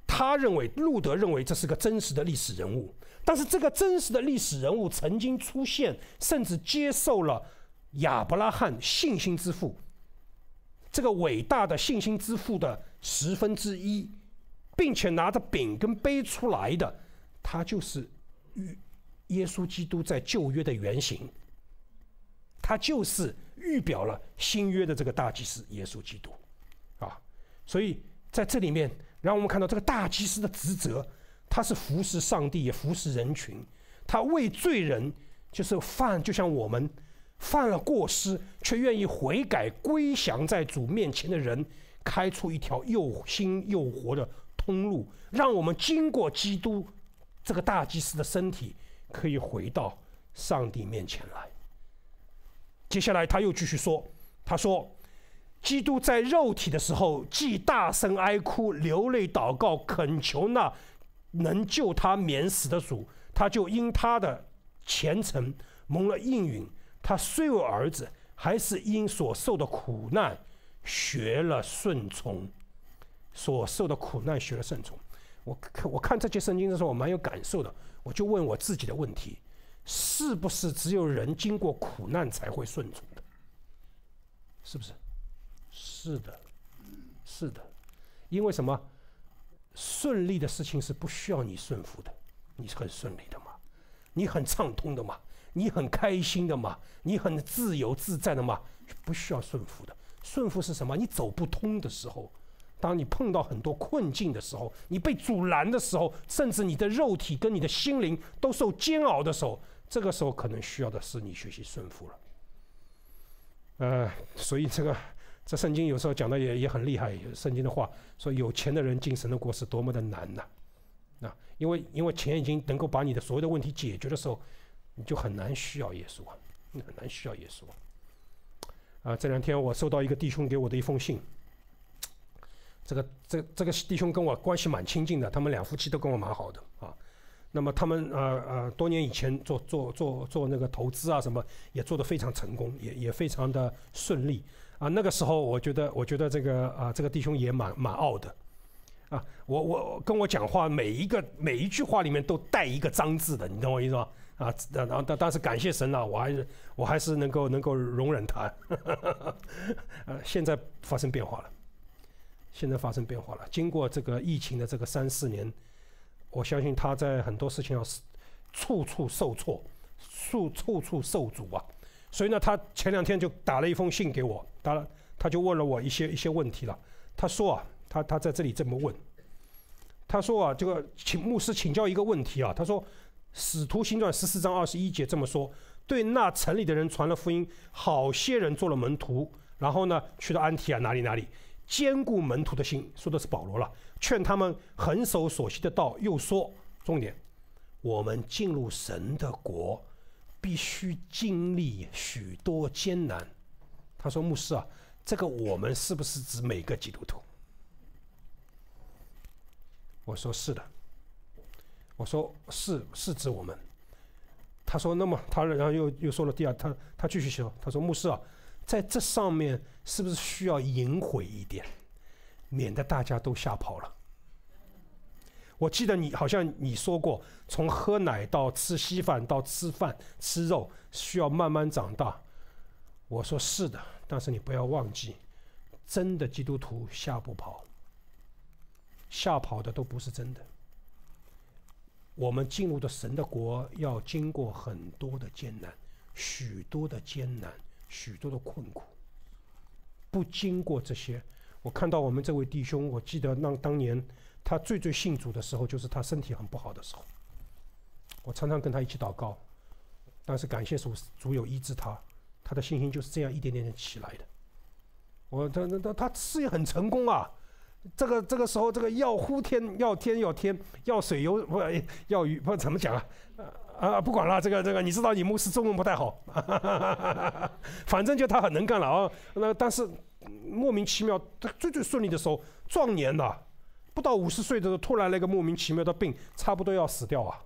他认为路德认为这是个真实的历史人物。但是，这个真实的历史人物曾经出现，甚至接受了亚伯拉罕信心之父这个伟大的信心之父的十分之一，并且拿着饼跟杯出来的，他就是耶稣基督在旧约的原型。他就是预表了新约的这个大祭司耶稣基督，啊，所以在这里面，让我们看到这个大祭司的职责，他是服侍上帝，也服侍人群。他为罪人，就是犯，就像我们犯了过失，却愿意悔改归降在主面前的人，开出一条又新又活的通路，让我们经过基督这个大祭司的身体，可以回到上帝面前来。接下来他又继续说：“他说，基督在肉体的时候，既大声哀哭、流泪祷告、恳求那能救他免死的主，他就因他的虔诚蒙了应允。他虽为儿子，还是因所受的苦难学了顺从。所受的苦难学了顺从。我看我看这节圣经的时候，我蛮有感受的。我就问我自己的问题。”是不是只有人经过苦难才会顺从的？是不是？是的，是的。因为什么？顺利的事情是不需要你顺服的，你是很顺利的嘛？你很畅通的嘛？你很开心的嘛？你很自由自在的嘛？不需要顺服的。顺服是什么？你走不通的时候，当你碰到很多困境的时候，你被阻拦的时候，甚至你的肉体跟你的心灵都受煎熬的时候。这个时候可能需要的是你学习顺服了，呃，所以这个 这圣经有时候讲的也也很厉害，圣经的话说有钱的人进神的国是多么的难呐，啊，因为因为钱已经能够把你的所有的问题解决的时候，你就很难需要耶稣啊，你很难需要耶稣啊。这两天我收到一个弟兄给我的一封信，这个这这个弟兄跟我关系蛮亲近的，他们两夫妻都跟我蛮好的啊。那么他们呃呃多年以前做做做做那个投资啊什么也做得非常成功，也也非常的顺利啊。那个时候我觉得我觉得这个啊这个弟兄也蛮蛮傲的啊。我我跟我讲话每一个每一句话里面都带一个脏字的，你懂我意思吗？啊，然后但但是感谢神啊，我还是我还是能够能够容忍他。呃，现在发生变化了，现在发生变化了。经过这个疫情的这个三四年。我相信他在很多事情上处处受挫，处处处受阻啊。所以呢，他前两天就打了一封信给我，打了，他就问了我一些一些问题了。他说啊，他他在这里这么问，他说啊，这个请牧师请教一个问题啊。他说，《使徒行传》十四章二十一节这么说：对那城里的人传了福音，好些人做了门徒，然后呢，去到安提亚哪里哪里。坚固门徒的心，说的是保罗了，劝他们恒守所信的道。又说，重点，我们进入神的国，必须经历许多艰难。他说，牧师啊，这个我们是不是指每个基督徒？我说是的。我说是是指我们。他说，那么他然后又又说了第二，他他继续说，他说，牧师啊。在这上面是不是需要隐晦一点，免得大家都吓跑了？我记得你好像你说过，从喝奶到吃稀饭到吃饭吃肉，需要慢慢长大。我说是的，但是你不要忘记，真的基督徒吓不跑，吓跑的都不是真的。我们进入的神的国要经过很多的艰难，许多的艰难。许多的困苦，不经过这些，我看到我们这位弟兄，我记得那当年他最最信主的时候，就是他身体很不好的时候。我常常跟他一起祷告，但是感谢主，主有医治他，他的信心就是这样一点点的起来的。我他他他他事业很成功啊！这个这个时候，这个要呼天要天要天要水有不 要鱼不怎么讲啊？啊不管了，这个这个你知道你牧师中文不太好，反正就他很能干了啊。那但是莫名其妙，最最顺利的时候，壮年的不到五十岁的时候，突然来个莫名其妙的病，差不多要死掉啊。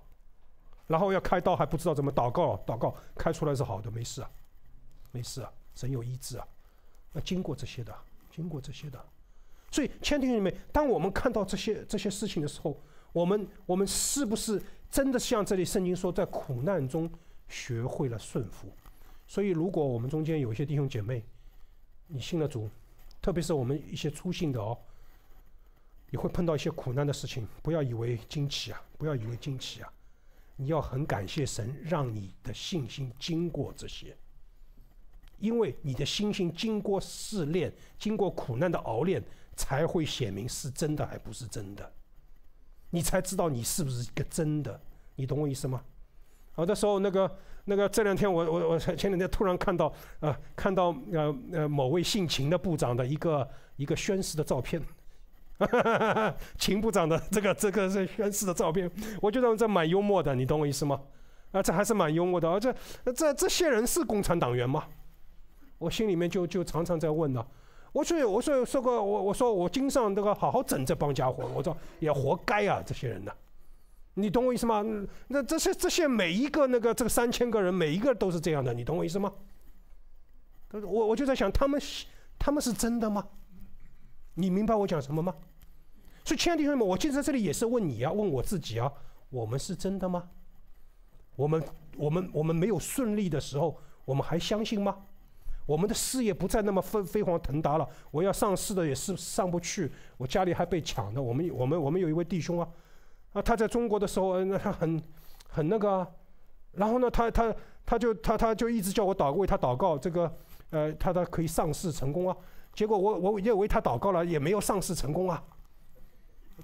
然后要开刀还不知道怎么祷告，祷告开出来是好的，没事啊，没事啊，神有医治啊。那经过这些的，经过这些的，所以亲爱的弟兄姊妹，当我们看到这些这些事情的时候，我们我们是不是真的像这里圣经说，在苦难中学会了顺服？所以，如果我们中间有一些弟兄姐妹，你信了主，特别是我们一些粗信的哦，你会碰到一些苦难的事情，不要以为惊奇啊，不要以为惊奇啊，你要很感谢神，让你的信心经过这些。因为你的心性经过试炼、经过苦难的熬炼，才会显明是真的还不是真的，你才知道你是不是一个真的，你懂我意思吗？好的时候，那个那个这两天我我我前两天突然看到啊，看到呃呃某位姓秦的部长的一个一个宣誓的照片，秦部长的这个这个是宣誓的照片，我觉得这蛮幽默的，你懂我意思吗？啊，这还是蛮幽默的，而这这这些人是共产党员吗？我心里面就就常常在问呢，我说我说说个我我说我经上这个好好整这帮家伙，我说也活该啊这些人呢，你懂我意思吗？那这些这些每一个那个这个三千个人每一个都是这样的，你懂我意思吗？我我就在想他们他们是真的吗？你明白我讲什么吗？所以亲爱的兄弟们，我今天在这里也是问你啊，问我自己啊，我们是真的吗？我们我们我们没有顺利的时候，我们还相信吗？我们的事业不再那么飞飞黄腾达了，我要上市的也是上不去，我家里还被抢的。我们我们我们有一位弟兄啊，啊，他在中国的时候，那他很很那个，然后呢，他他他就他他就一直叫我祷为他祷告，这个呃，他他可以上市成功啊。结果我我也为他祷告了，也没有上市成功啊，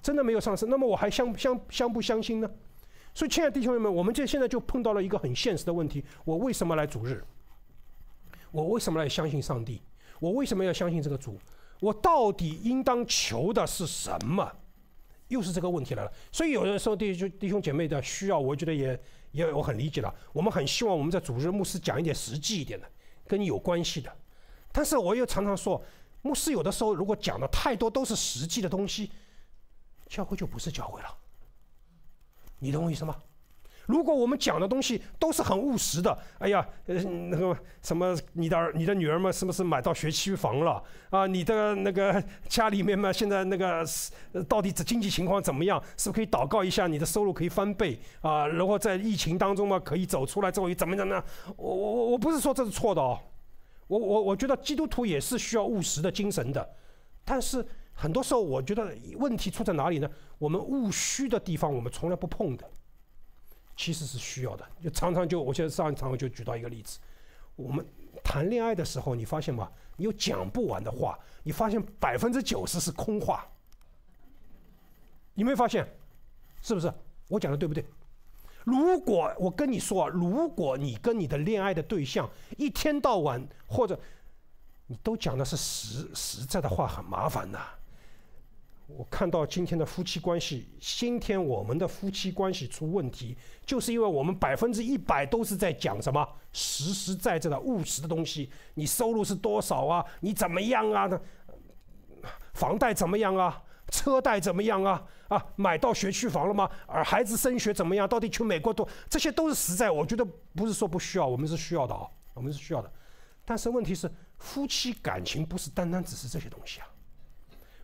真的没有上市。那么我还相相相不相信呢？所以，亲爱的弟兄们，我们这现在就碰到了一个很现实的问题：我为什么来主日？我为什么来相信上帝？我为什么要相信这个主？我到底应当求的是什么？又是这个问题来了。所以有的时候弟兄弟兄姐妹的需要，我觉得也也我很理解了。我们很希望我们在主日牧师讲一点实际一点的，跟你有关系的。但是我又常常说，牧师有的时候如果讲的太多都是实际的东西，教会就不是教会了。你懂我意思吗？如果我们讲的东西都是很务实的，哎呀，呃，那个什么，你的儿、你的女儿们是不是买到学区房了？啊，你的那个家里面嘛，现在那个是到底经济情况怎么样？是不是可以祷告一下，你的收入可以翻倍？啊，然后在疫情当中嘛，可以走出来之后怎么怎么样？我我我我不是说这是错的哦，我我我觉得基督徒也是需要务实的精神的，但是很多时候我觉得问题出在哪里呢？我们务虚的地方我们从来不碰的。其实是需要的，就常常就，我现在上一场我就举到一个例子，我们谈恋爱的时候，你发现吗？你有讲不完的话，你发现百分之九十是空话，你没发现？是不是？我讲的对不对？如果我跟你说，如果你跟你的恋爱的对象一天到晚或者你都讲的是实实在的话，很麻烦的。我看到今天的夫妻关系，今天我们的夫妻关系出问题，就是因为我们百分之一百都是在讲什么实实在在的务实的东西。你收入是多少啊？你怎么样啊？房贷怎么样啊？车贷怎么样啊？啊，买到学区房了吗？而孩子升学怎么样？到底去美国多？这些都是实在。我觉得不是说不需要，我们是需要的啊，我们是需要的。但是问题是，夫妻感情不是单单只是这些东西啊。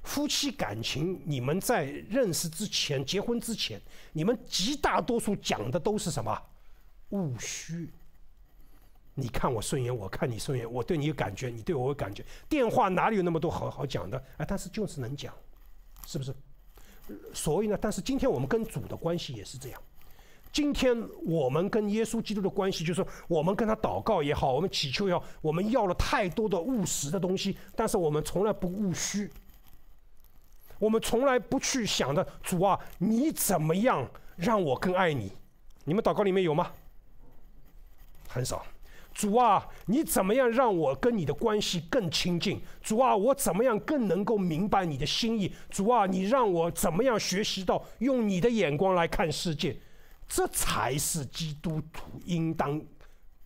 夫妻感情，你们在认识之前、结婚之前，你们极大多数讲的都是什么？务虚。你看我顺眼，我看你顺眼，我对你有感觉，你对我有感觉。电话哪里有那么多好好讲的？哎，但是就是能讲，是不是？所以呢，但是今天我们跟主的关系也是这样。今天我们跟耶稣基督的关系，就是我们跟他祷告也好，我们祈求也好，我们要了太多的务实的东西，但是我们从来不务虚。我们从来不去想的主啊，你怎么样让我更爱你？你们祷告里面有吗？很少。主啊，你怎么样让我跟你的关系更亲近？主啊，我怎么样更能够明白你的心意？主啊，你让我怎么样学习到用你的眼光来看世界？这才是基督徒应当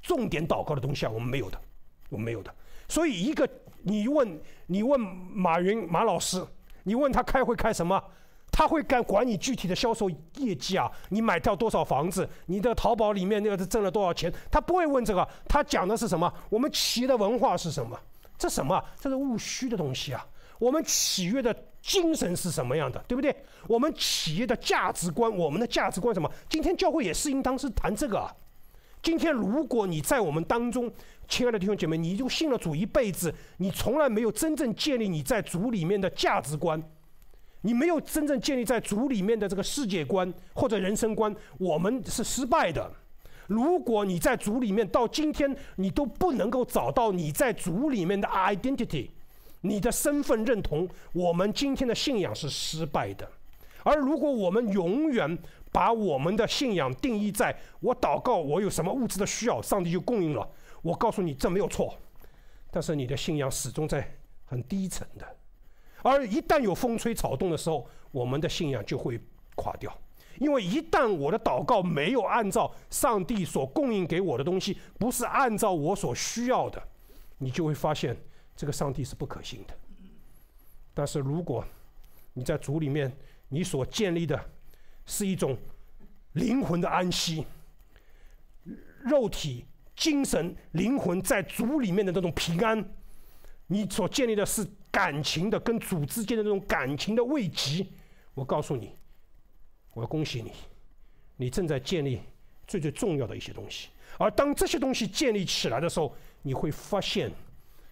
重点祷告的东西啊！我们没有的，我们没有的。所以，一个你问你问马云马老师，你问他开会开什么？他会干管你具体的销售业绩啊？你买掉多少房子？你的淘宝里面那个挣了多少钱？他不会问这个，他讲的是什么？我们企业的文化是什么？这什么？这是务虚的东西啊！我们企业的精神是什么样的？对不对？我们企业的价值观，我们的价值观什么？今天教会也是应当是谈这个啊。今天如果你在我们当中，亲爱的弟兄姐妹，你就信了主一辈子，你从来没有真正建立你在主里面的价值观。你没有真正建立在主里面的这个世界观或者人生观，我们是失败的。如果你在主里面到今天你都不能够找到你在主里面的 identity，你的身份认同，我们今天的信仰是失败的。而如果我们永远把我们的信仰定义在我祷告，我有什么物质的需要，上帝就供应了。我告诉你，这没有错，但是你的信仰始终在很低层的。而一旦有风吹草动的时候，我们的信仰就会垮掉。因为一旦我的祷告没有按照上帝所供应给我的东西，不是按照我所需要的，你就会发现这个上帝是不可信的。但是如果你在主里面，你所建立的是一种灵魂的安息，肉体、精神、灵魂在主里面的那种平安，你所建立的是。感情的跟主之间的那种感情的慰藉，我告诉你，我要恭喜你，你正在建立最最重要的一些东西。而当这些东西建立起来的时候，你会发现，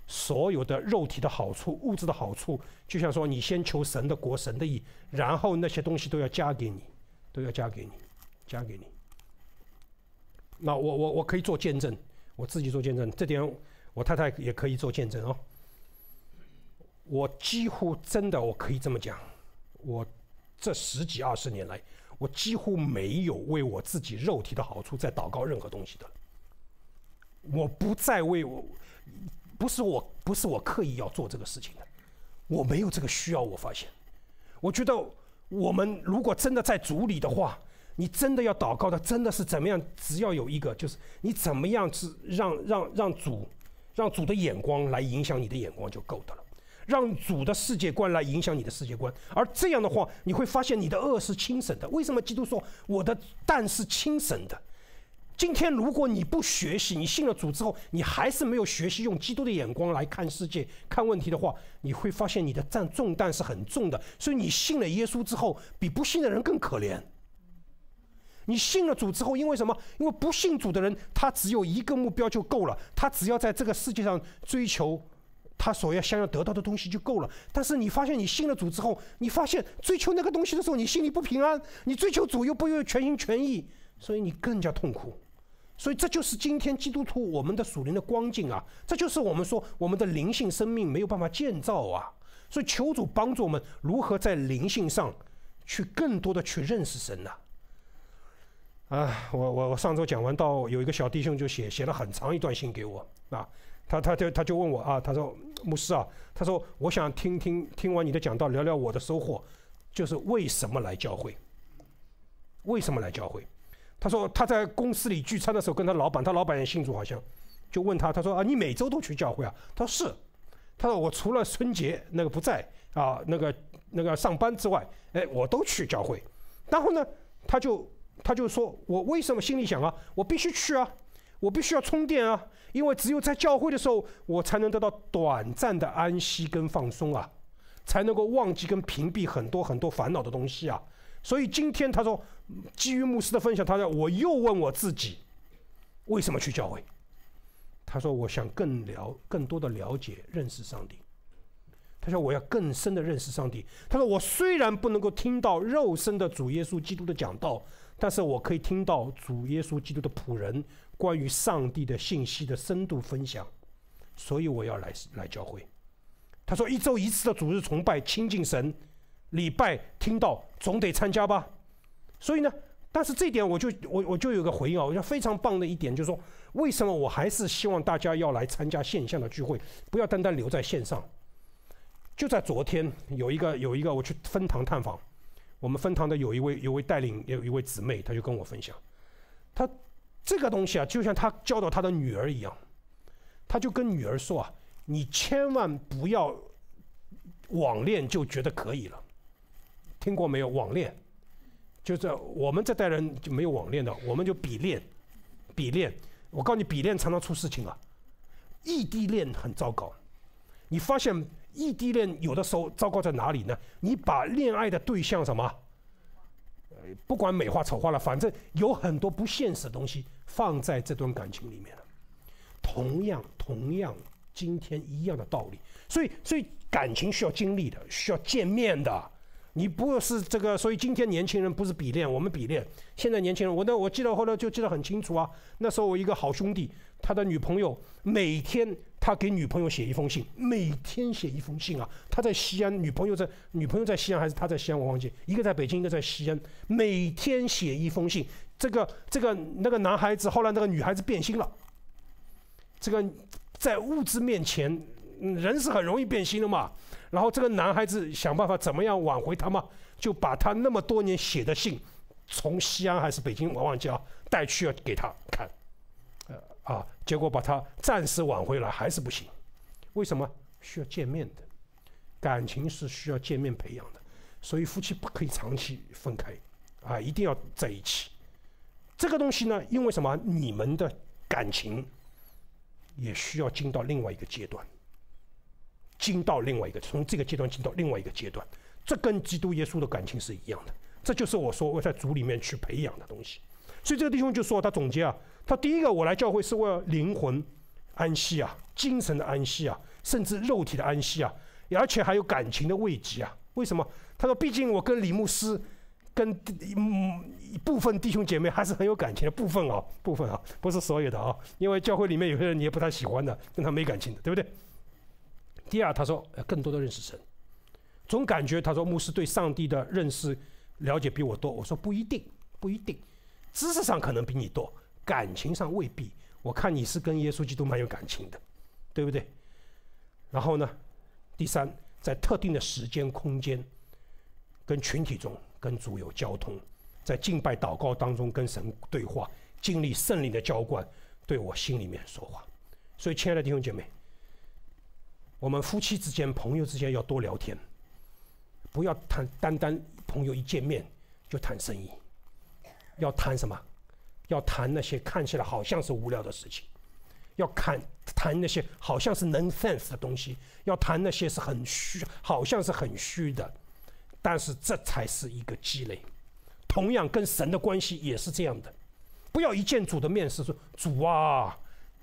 所有的肉体的好处、物质的好处，就像说你先求神的国、神的义，然后那些东西都要加给你，都要加给你，加给你。那我我我可以做见证，我自己做见证，这点我太太也可以做见证哦。我几乎真的，我可以这么讲，我这十几二十年来，我几乎没有为我自己肉体的好处在祷告任何东西的。我不再为我，不是我，不是我刻意要做这个事情的，我没有这个需要。我发现，我觉得我们如果真的在主里的话，你真的要祷告的，真的是怎么样？只要有一个，就是你怎么样是让让让主，让主的眼光来影响你的眼光就够的了。让主的世界观来影响你的世界观，而这样的话，你会发现你的恶是轻省的。为什么基督说我的蛋是轻省的？今天如果你不学习，你信了主之后，你还是没有学习用基督的眼光来看世界、看问题的话，你会发现你的担重担是很重的。所以你信了耶稣之后，比不信的人更可怜。你信了主之后，因为什么？因为不信主的人，他只有一个目标就够了，他只要在这个世界上追求。他所要想要得到的东西就够了，但是你发现你信了主之后，你发现追求那个东西的时候，你心里不平安。你追求主又不又全心全意，所以你更加痛苦。所以这就是今天基督徒我们的属灵的光景啊！这就是我们说我们的灵性生命没有办法建造啊！所以求主帮助我们如何在灵性上去更多的去认识神呢？啊我我我上周讲完到有一个小弟兄就写写了很长一段信给我啊。他他就他就问我啊，他说牧师啊，他说我想听听听完你的讲道，聊聊我的收获，就是为什么来教会？为什么来教会？他说他在公司里聚餐的时候，跟他老板，他老板也信主，好像就问他，他说啊，你每周都去教会啊？他说是，他说我除了春节那个不在啊，那个那个上班之外，哎，我都去教会。然后呢，他就他就说我为什么心里想啊，我必须去啊。我必须要充电啊，因为只有在教会的时候，我才能得到短暂的安息跟放松啊，才能够忘记跟屏蔽很多很多烦恼的东西啊。所以今天他说，基于牧师的分享，他说我又问我自己，为什么去教会？他说我想更了更多的了解认识上帝。他说我要更深的认识上帝。他说我虽然不能够听到肉身的主耶稣基督的讲道，但是我可以听到主耶稣基督的仆人。关于上帝的信息的深度分享，所以我要来来教会。他说一周一次的主日崇拜亲近神，礼拜听到总得参加吧。所以呢，但是这点我就我我就有个回应啊，我觉得非常棒的一点就是说，为什么我还是希望大家要来参加线下的聚会，不要单单留在线上。就在昨天，有一个有一个我去分堂探访，我们分堂的有一位有位带领有一位姊妹，她就跟我分享，她这个东西啊，就像她教导她的女儿一样，她就跟女儿说啊，你千万不要网恋就觉得可以了，听过没有？网恋。就是我们这代人就没有网恋的，我们就比恋，比恋。我告诉你，比恋常常出事情啊。异地恋很糟糕。你发现异地恋有的时候糟糕在哪里呢？你把恋爱的对象什么，不管美化丑化了，反正有很多不现实的东西放在这段感情里面了。同样，同样，今天一样的道理。所以，所以感情需要经历的，需要见面的。你不是这个，所以今天年轻人不是比恋，我们比恋。现在年轻人，我那我记得后来就记得很清楚啊。那时候我一个好兄弟，他的女朋友每天他给女朋友写一封信，每天写一封信啊。他在西安，女朋友在女朋友在西安还是他在西安，我忘记。一个在北京，一个在西安，每天写一封信。这个这个那个男孩子后来那个女孩子变心了。这个在物质面前，人是很容易变心的嘛。然后这个男孩子想办法怎么样挽回他嘛？就把他那么多年写的信，从西安还是北京，我忘记了，带去要给他看，啊，结果把他暂时挽回了，还是不行。为什么？需要见面的，感情是需要见面培养的，所以夫妻不可以长期分开，啊，一定要在一起。这个东西呢，因为什么？你们的感情也需要进到另外一个阶段。进到另外一个，从这个阶段进到另外一个阶段，这跟基督耶稣的感情是一样的。这就是我说我在主里面去培养的东西。所以这个弟兄就说他总结啊，他第一个我来教会是为了灵魂安息啊，精神的安息啊，甚至肉体的安息啊，而且还有感情的慰藉啊。为什么？他说，毕竟我跟李牧师，跟一部分弟兄姐妹还是很有感情的部分啊，部分啊，不是所有的啊，因为教会里面有些人你也不太喜欢的，跟他没感情的，对不对？第二，他说要更多的认识神，总感觉他说牧师对上帝的认识了解比我多。我说不一定，不一定，知识上可能比你多，感情上未必。我看你是跟耶稣基督蛮有感情的，对不对？然后呢，第三，在特定的时间空间，跟群体中跟主有交通，在敬拜祷告当中跟神对话，经历圣灵的浇灌，对我心里面说话。所以，亲爱的弟兄姐妹。我们夫妻之间、朋友之间要多聊天，不要谈单单朋友一见面就谈生意，要谈什么？要谈那些看起来好像是无聊的事情，要看谈那些好像是能 sense 的东西，要谈那些是很虚，好像是很虚的，但是这才是一个积累。同样跟神的关系也是这样的，不要一见主的面是说主啊，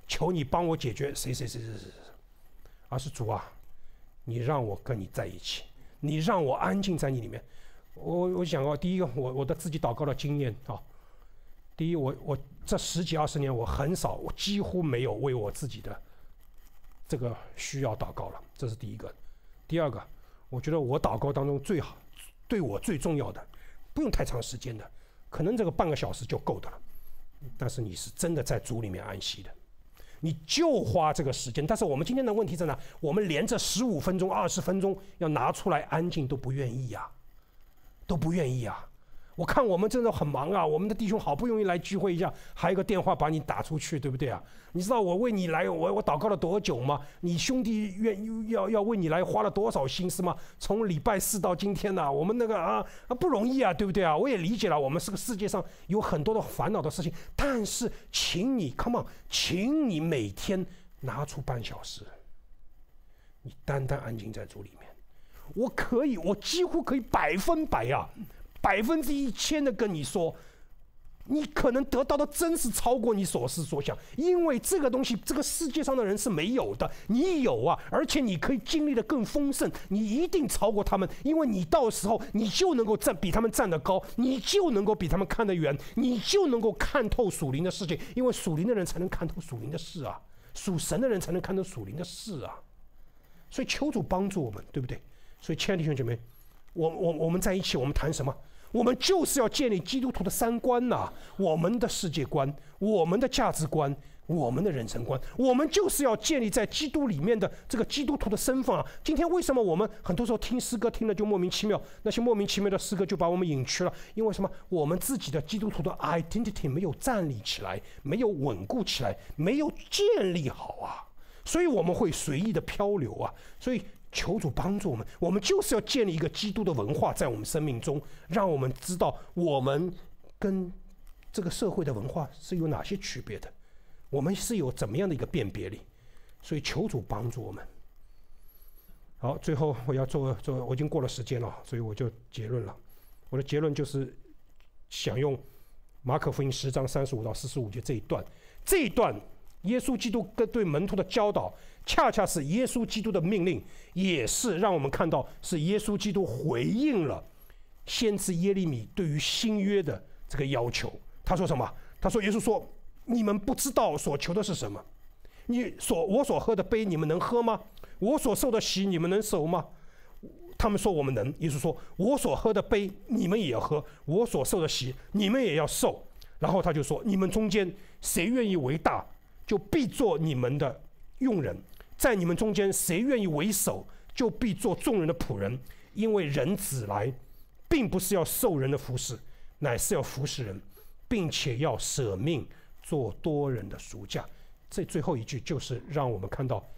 求你帮我解决谁谁谁谁谁。而是主啊，你让我跟你在一起，你让我安静在你里面。我我想啊，第一个，我我的自己祷告的经验啊，第一，我我这十几二十年，我很少，我几乎没有为我自己的这个需要祷告了，这是第一个。第二个，我觉得我祷告当中最好对我最重要的，不用太长时间的，可能这个半个小时就够的了。但是你是真的在主里面安息的。你就花这个时间，但是我们今天的问题在哪？我们连这十五分钟、二十分钟要拿出来安静都不愿意呀，都不愿意啊。我看我们真的很忙啊，我们的弟兄好不容易来聚会一下，还有个电话把你打出去，对不对啊？你知道我为你来，我我祷告了多久吗？你兄弟愿要要为你来花了多少心思吗？从礼拜四到今天呢，我们那个啊啊不容易啊，对不对啊？我也理解了，我们是个世界上有很多的烦恼的事情，但是请你，come on，请你每天拿出半小时，你单单安静在主里面，我可以，我几乎可以百分百啊。百分之一千的跟你说，你可能得到的真是超过你所思所想，因为这个东西，这个世界上的人是没有的，你有啊，而且你可以经历的更丰盛，你一定超过他们，因为你到时候你就能够站比他们站得高，你就能够比他们看得远，你就能够看透属灵的世界，因为属灵的人才能看透属灵的事啊，属神的人才能看透属灵的事啊，所以求主帮助我们，对不对？所以亲爱的弟兄姐妹，我我我们在一起，我们谈什么？我们就是要建立基督徒的三观呐，我们的世界观，我们的价值观。我们的人生观，我们就是要建立在基督里面的这个基督徒的身份啊！今天为什么我们很多时候听诗歌听了就莫名其妙？那些莫名其妙的诗歌就把我们引去了，因为什么？我们自己的基督徒的 identity 没有站立起来，没有稳固起来，没有建立好啊！所以我们会随意的漂流啊！所以求主帮助我们，我们就是要建立一个基督的文化在我们生命中，让我们知道我们跟这个社会的文化是有哪些区别的。我们是有怎么样的一个辨别力，所以求主帮助我们。好，最后我要做做，我已经过了时间了，所以我就结论了。我的结论就是想用马可福音十章三十五到四十五节这一段，这一段耶稣基督跟对门徒的教导，恰恰是耶稣基督的命令，也是让我们看到是耶稣基督回应了先知耶利米对于新约的这个要求。他说什么？他说耶稣说。你们不知道所求的是什么？你所我所喝的杯，你们能喝吗？我所受的洗，你们能受吗？他们说我们能。耶稣说：“我所喝的杯，你们也要喝；我所受的洗，你们也要受。”然后他就说：“你们中间谁愿意为大，就必做你们的用人；在你们中间谁愿意为首，就必做众人的仆人。因为人子来，并不是要受人的服侍，乃是要服侍人，并且要舍命。”做多人的暑假，这最后一句就是让我们看到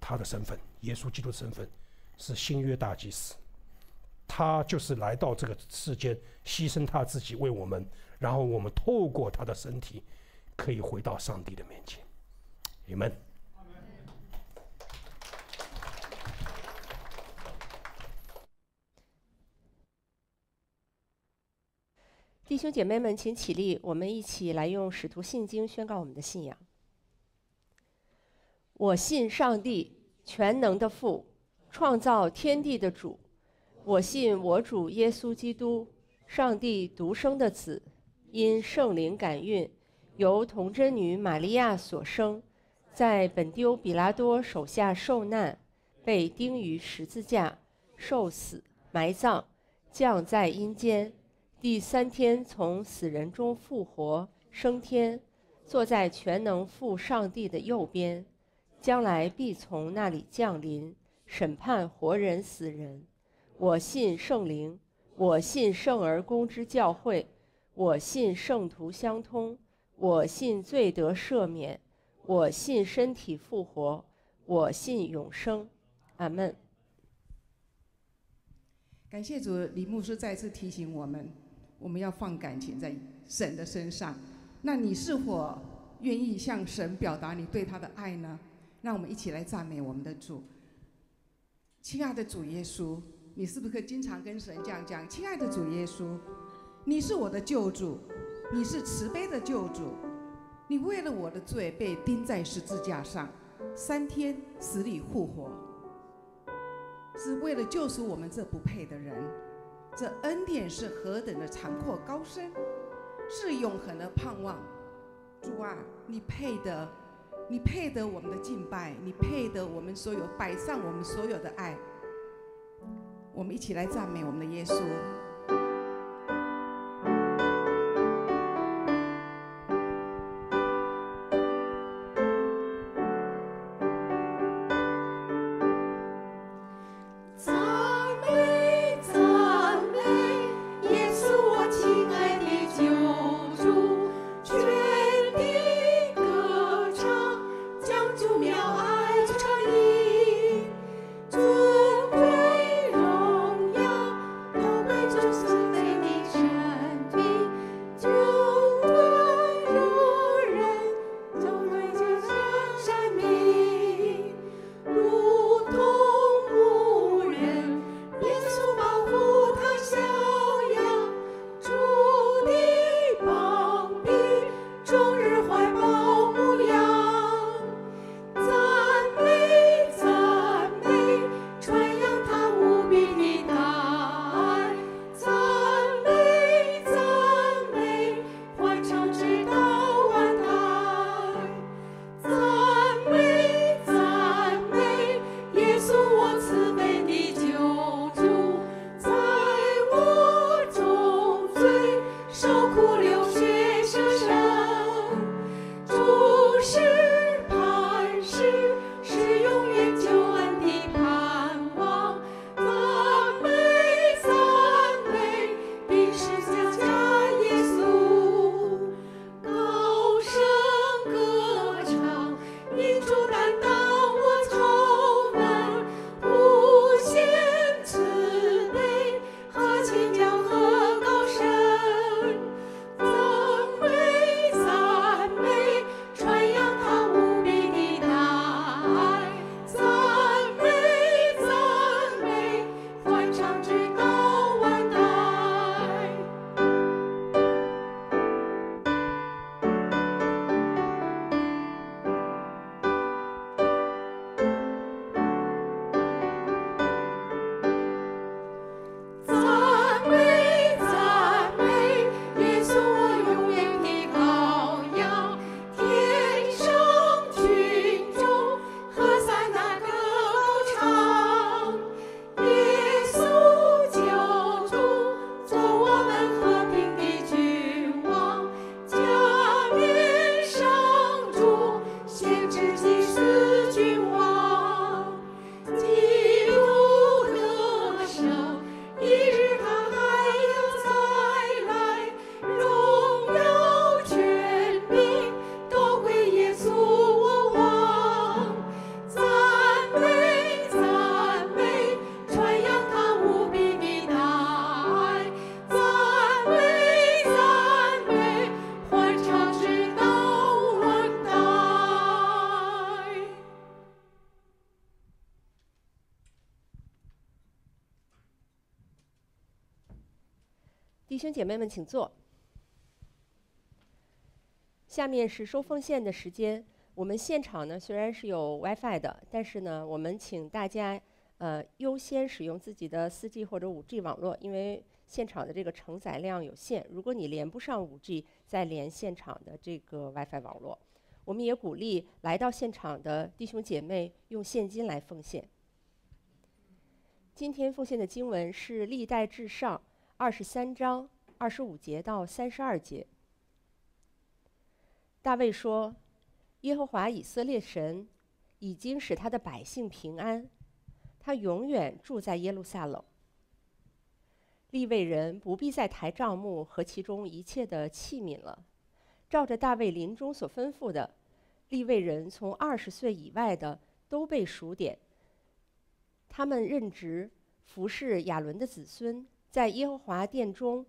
他的身份，耶稣基督的身份是新约大祭司，他就是来到这个世间牺牲他自己为我们，然后我们透过他的身体可以回到上帝的面前。你们。弟兄姐妹们，请起立，我们一起来用《使徒信经》宣告我们的信仰。我信上帝，全能的父，创造天地的主。我信我主耶稣基督，上帝独生的子，因圣灵感孕，由童贞女玛利亚所生，在本丢比拉多手下受难，被钉于十字架，受死，埋葬，降在阴间。第三天从死人中复活，升天，坐在全能父上帝的右边，将来必从那里降临，审判活人死人。我信圣灵，我信圣而公之教会，我信圣徒相通，我信罪得赦免，我信身体复活，我信永生。阿门。感谢主，李牧师再次提醒我们。我们要放感情在神的身上，那你是否愿意向神表达你对他的爱呢？让我们一起来赞美我们的主，亲爱的主耶稣，你是不是可以经常跟神这样讲？亲爱的主耶稣，你是我的救主，你是慈悲的救主，你为了我的罪被钉在十字架上，三天死里复活，是为了救赎我们这不配的人。这恩典是何等的长阔高深，是永恒的盼望。主啊，你配得，你配得我们的敬拜，你配得我们所有摆上我们所有的爱。我们一起来赞美我们的耶稣。姐妹们，请坐。下面是收奉献的时间。我们现场呢虽然是有 WiFi 的，但是呢，我们请大家呃优先使用自己的 4G 或者 5G 网络，因为现场的这个承载量有限。如果你连不上 5G，再连现场的这个 WiFi 网络。我们也鼓励来到现场的弟兄姐妹用现金来奉献。今天奉献的经文是《历代至上》。二十三章二十五节到三十二节，大卫说：“耶和华以色列神已经使他的百姓平安，他永远住在耶路撒冷。立位人不必再抬帐幕和其中一切的器皿了，照着大卫临终所吩咐的，立位人从二十岁以外的都被数点，他们任职服侍亚伦的子孙。”在耶和华殿中，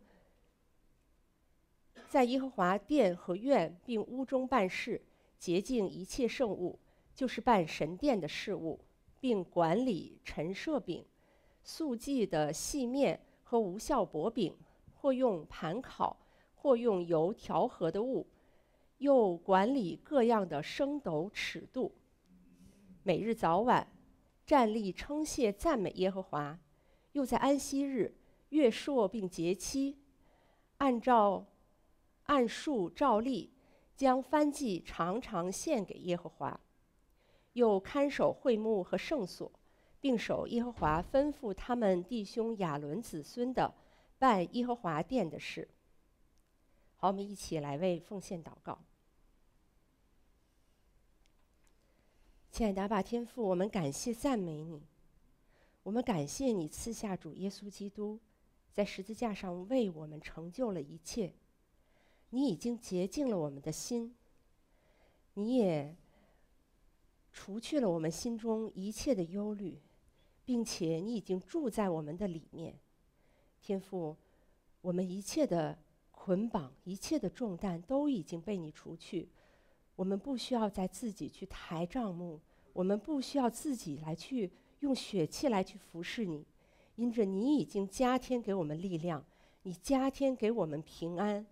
在耶和华殿和院并屋中办事，洁净一切圣物，就是办神殿的事务，并管理陈设饼、素祭的细面和无效薄饼，或用盘烤，或用油调和的物，又管理各样的升斗尺度。每日早晚站立称谢赞美耶和华，又在安息日。月朔并节期，按照按数照例，将番祭常常献给耶和华，又看守会幕和圣所，并守耶和华吩咐他们弟兄亚伦子孙的办耶和华殿的事。好，我们一起来为奉献祷告。亲爱的阿爸天父，我们感谢赞美你，我们感谢你赐下主耶稣基督。在十字架上为我们成就了一切，你已经洁净了我们的心，你也除去了我们心中一切的忧虑，并且你已经住在我们的里面。天父，我们一切的捆绑、一切的重担都已经被你除去，我们不需要再自己去抬帐幕，我们不需要自己来去用血气来去服侍你。因着你已经加添给我们力量，你加添给我们平安，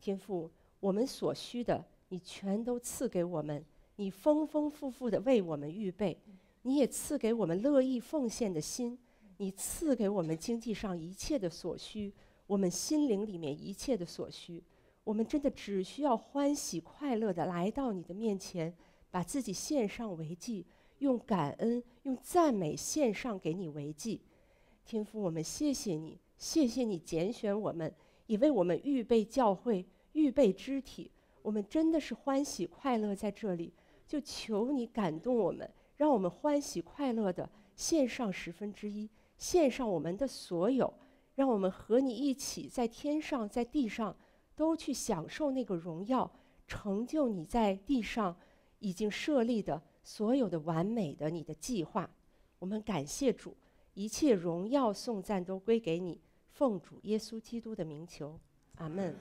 天父，我们所需的你全都赐给我们，你丰丰富富的为我们预备，你也赐给我们乐意奉献的心，你赐给我们经济上一切的所需，我们心灵里面一切的所需，我们真的只需要欢喜快乐的来到你的面前，把自己献上为祭，用感恩用赞美献上给你为祭。天父，我们谢谢你，谢谢你拣选我们，也为我们预备教会，预备肢体。我们真的是欢喜快乐在这里，就求你感动我们，让我们欢喜快乐的献上十分之一，献上我们的所有，让我们和你一起在天上，在地上都去享受那个荣耀，成就你在地上已经设立的所有的完美的你的计划。我们感谢主。一切荣耀颂赞都归给你，奉主耶稣基督的名求，阿门。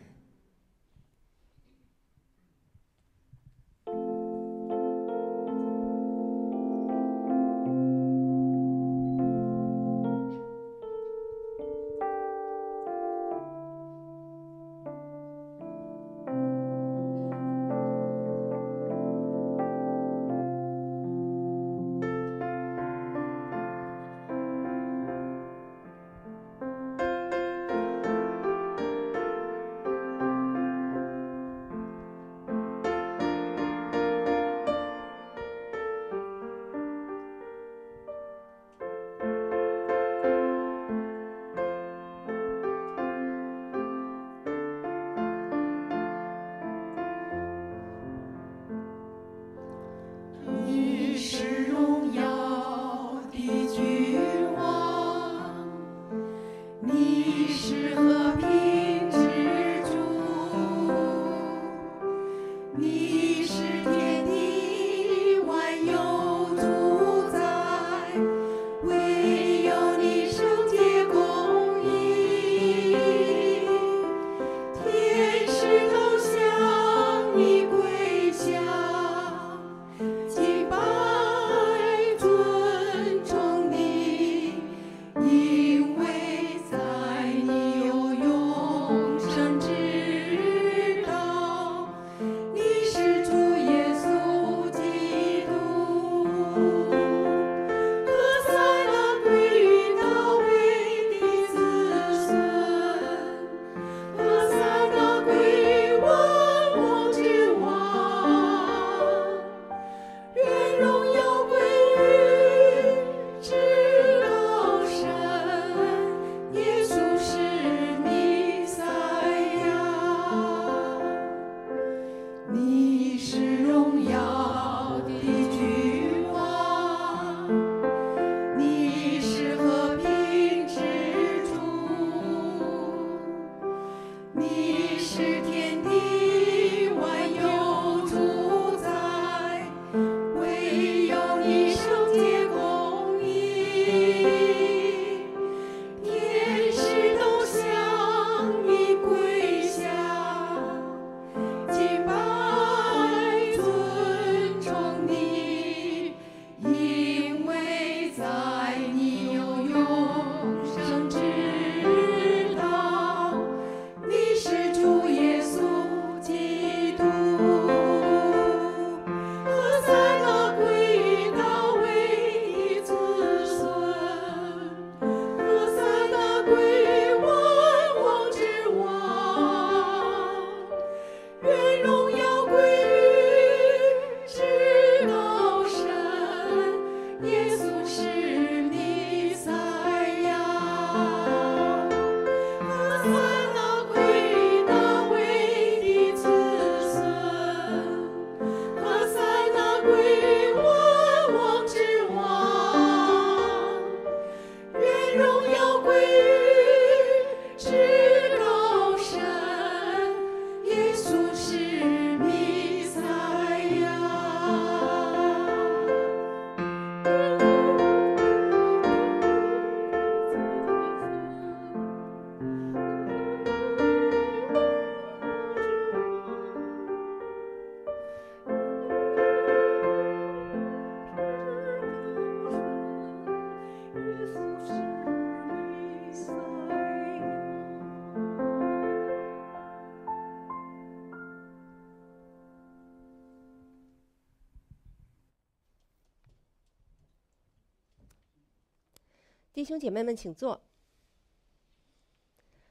弟兄姐妹们，请坐。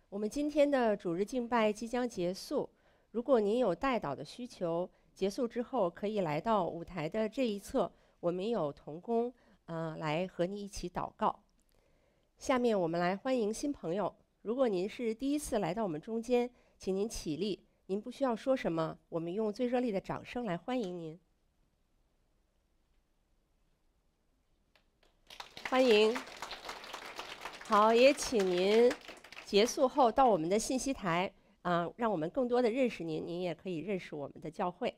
我们今天的主日敬拜即将结束，如果您有代祷的需求，结束之后可以来到舞台的这一侧，我们有童工，呃，来和你一起祷告。下面我们来欢迎新朋友。如果您是第一次来到我们中间，请您起立。您不需要说什么，我们用最热烈的掌声来欢迎您。欢迎。好，也请您结束后到我们的信息台啊，让我们更多的认识您，您也可以认识我们的教会。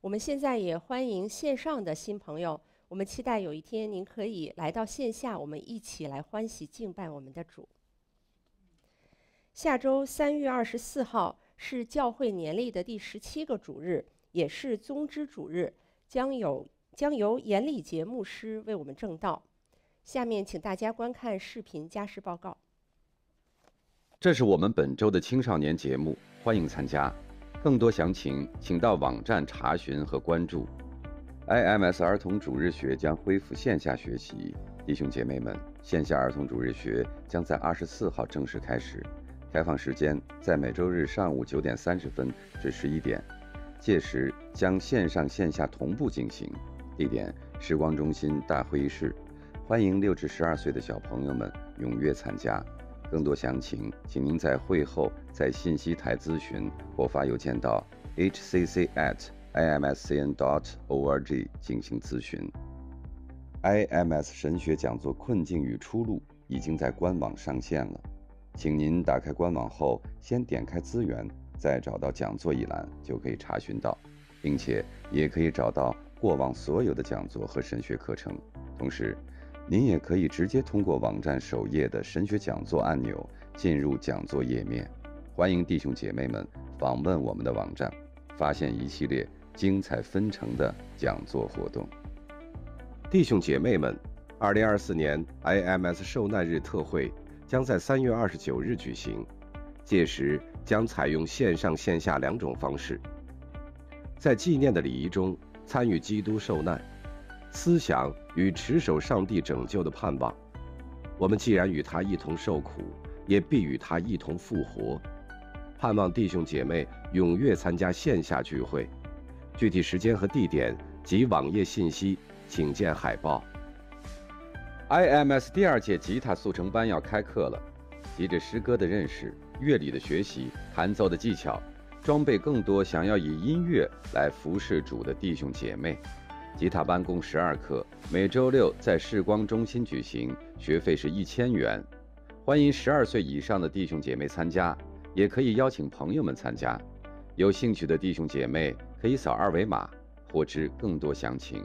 我们现在也欢迎线上的新朋友，我们期待有一天您可以来到线下，我们一起来欢喜敬拜我们的主。下周三月二十四号。是教会年历的第十七个主日，也是宗之主日，将有将由严礼节牧师为我们正道。下面请大家观看视频加时报告。这是我们本周的青少年节目，欢迎参加。更多详情请到网站查询和关注。IMS 儿童主日学将恢复线下学习，弟兄姐妹们，线下儿童主日学将在二十四号正式开始。开放时间在每周日上午九点三十分至十一点，届时将线上线下同步进行。地点：时光中心大会议室。欢迎六至十二岁的小朋友们踊跃参加。更多详情，请您在会后在信息台咨询或发邮件到 hccatimscn.org 进行咨询。IMS 神学讲座困境与出路已经在官网上线了。请您打开官网后，先点开资源，再找到讲座一栏，就可以查询到，并且也可以找到过往所有的讲座和神学课程。同时，您也可以直接通过网站首页的神学讲座按钮进入讲座页面。欢迎弟兄姐妹们访问我们的网站，发现一系列精彩纷呈的讲座活动。弟兄姐妹们，二零二四年 IMS 受难日特会。将在三月二十九日举行，届时将采用线上线下两种方式。在纪念的礼仪中，参与基督受难，思想与持守上帝拯救的盼望。我们既然与他一同受苦，也必与他一同复活。盼望弟兄姐妹踊跃参加线下聚会，具体时间和地点及网页信息，请见海报。IMS 第二届吉他速成班要开课了，急着诗歌的认识、乐理的学习、弹奏的技巧，装备更多想要以音乐来服侍主的弟兄姐妹。吉他班共十二课，每周六在视光中心举行，学费是一千元。欢迎十二岁以上的弟兄姐妹参加，也可以邀请朋友们参加。有兴趣的弟兄姐妹可以扫二维码，获知更多详情。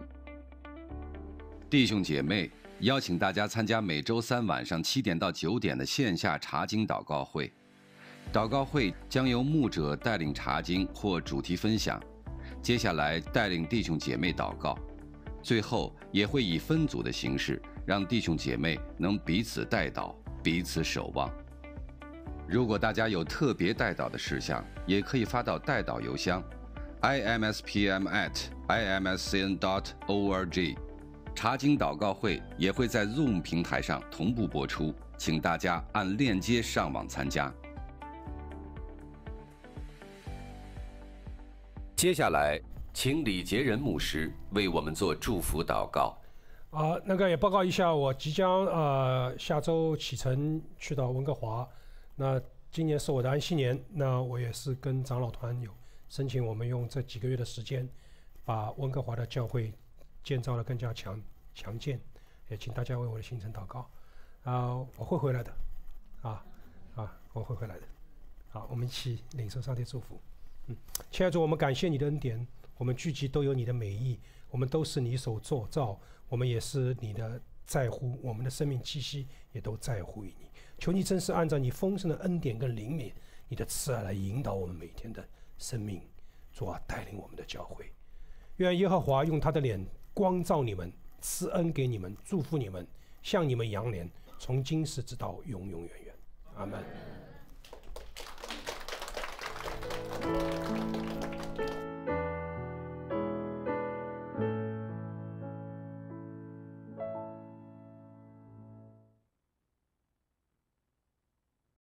弟兄姐妹。邀请大家参加每周三晚上七点到九点的线下查经祷告会。祷告会将由牧者带领查经或主题分享，接下来带领弟兄姐妹祷告，最后也会以分组的形式，让弟兄姐妹能彼此代祷、彼此守望。如果大家有特别代祷的事项，也可以发到代祷邮箱，i m s p m at i m s c n dot o r g。查经祷告会也会在 Zoom 平台上同步播出，请大家按链接上网参加。接下来，请李杰仁牧师为我们做祝福祷告。啊，那个也报告一下，我即将呃下周启程去到温哥华。那今年是我的安息年，那我也是跟长老团有申请，我们用这几个月的时间，把温哥华的教会。建造的更加强强健，也请大家为我的行程祷告，啊，我会回来的，啊啊，我会回来的，好，我们一起领受上帝祝福，嗯，亲爱的主，我们感谢你的恩典，我们聚集都有你的美意，我们都是你所做造，我们也是你的在乎，我们的生命气息也都在乎于你，求你真是按照你丰盛的恩典跟灵敏，你的慈爱来引导我们每天的生命，主啊，带领我们的教会，愿耶和华用他的脸。光照你们，赐恩给你们，祝福你们，向你们扬脸，从今时直到永永远远。阿门。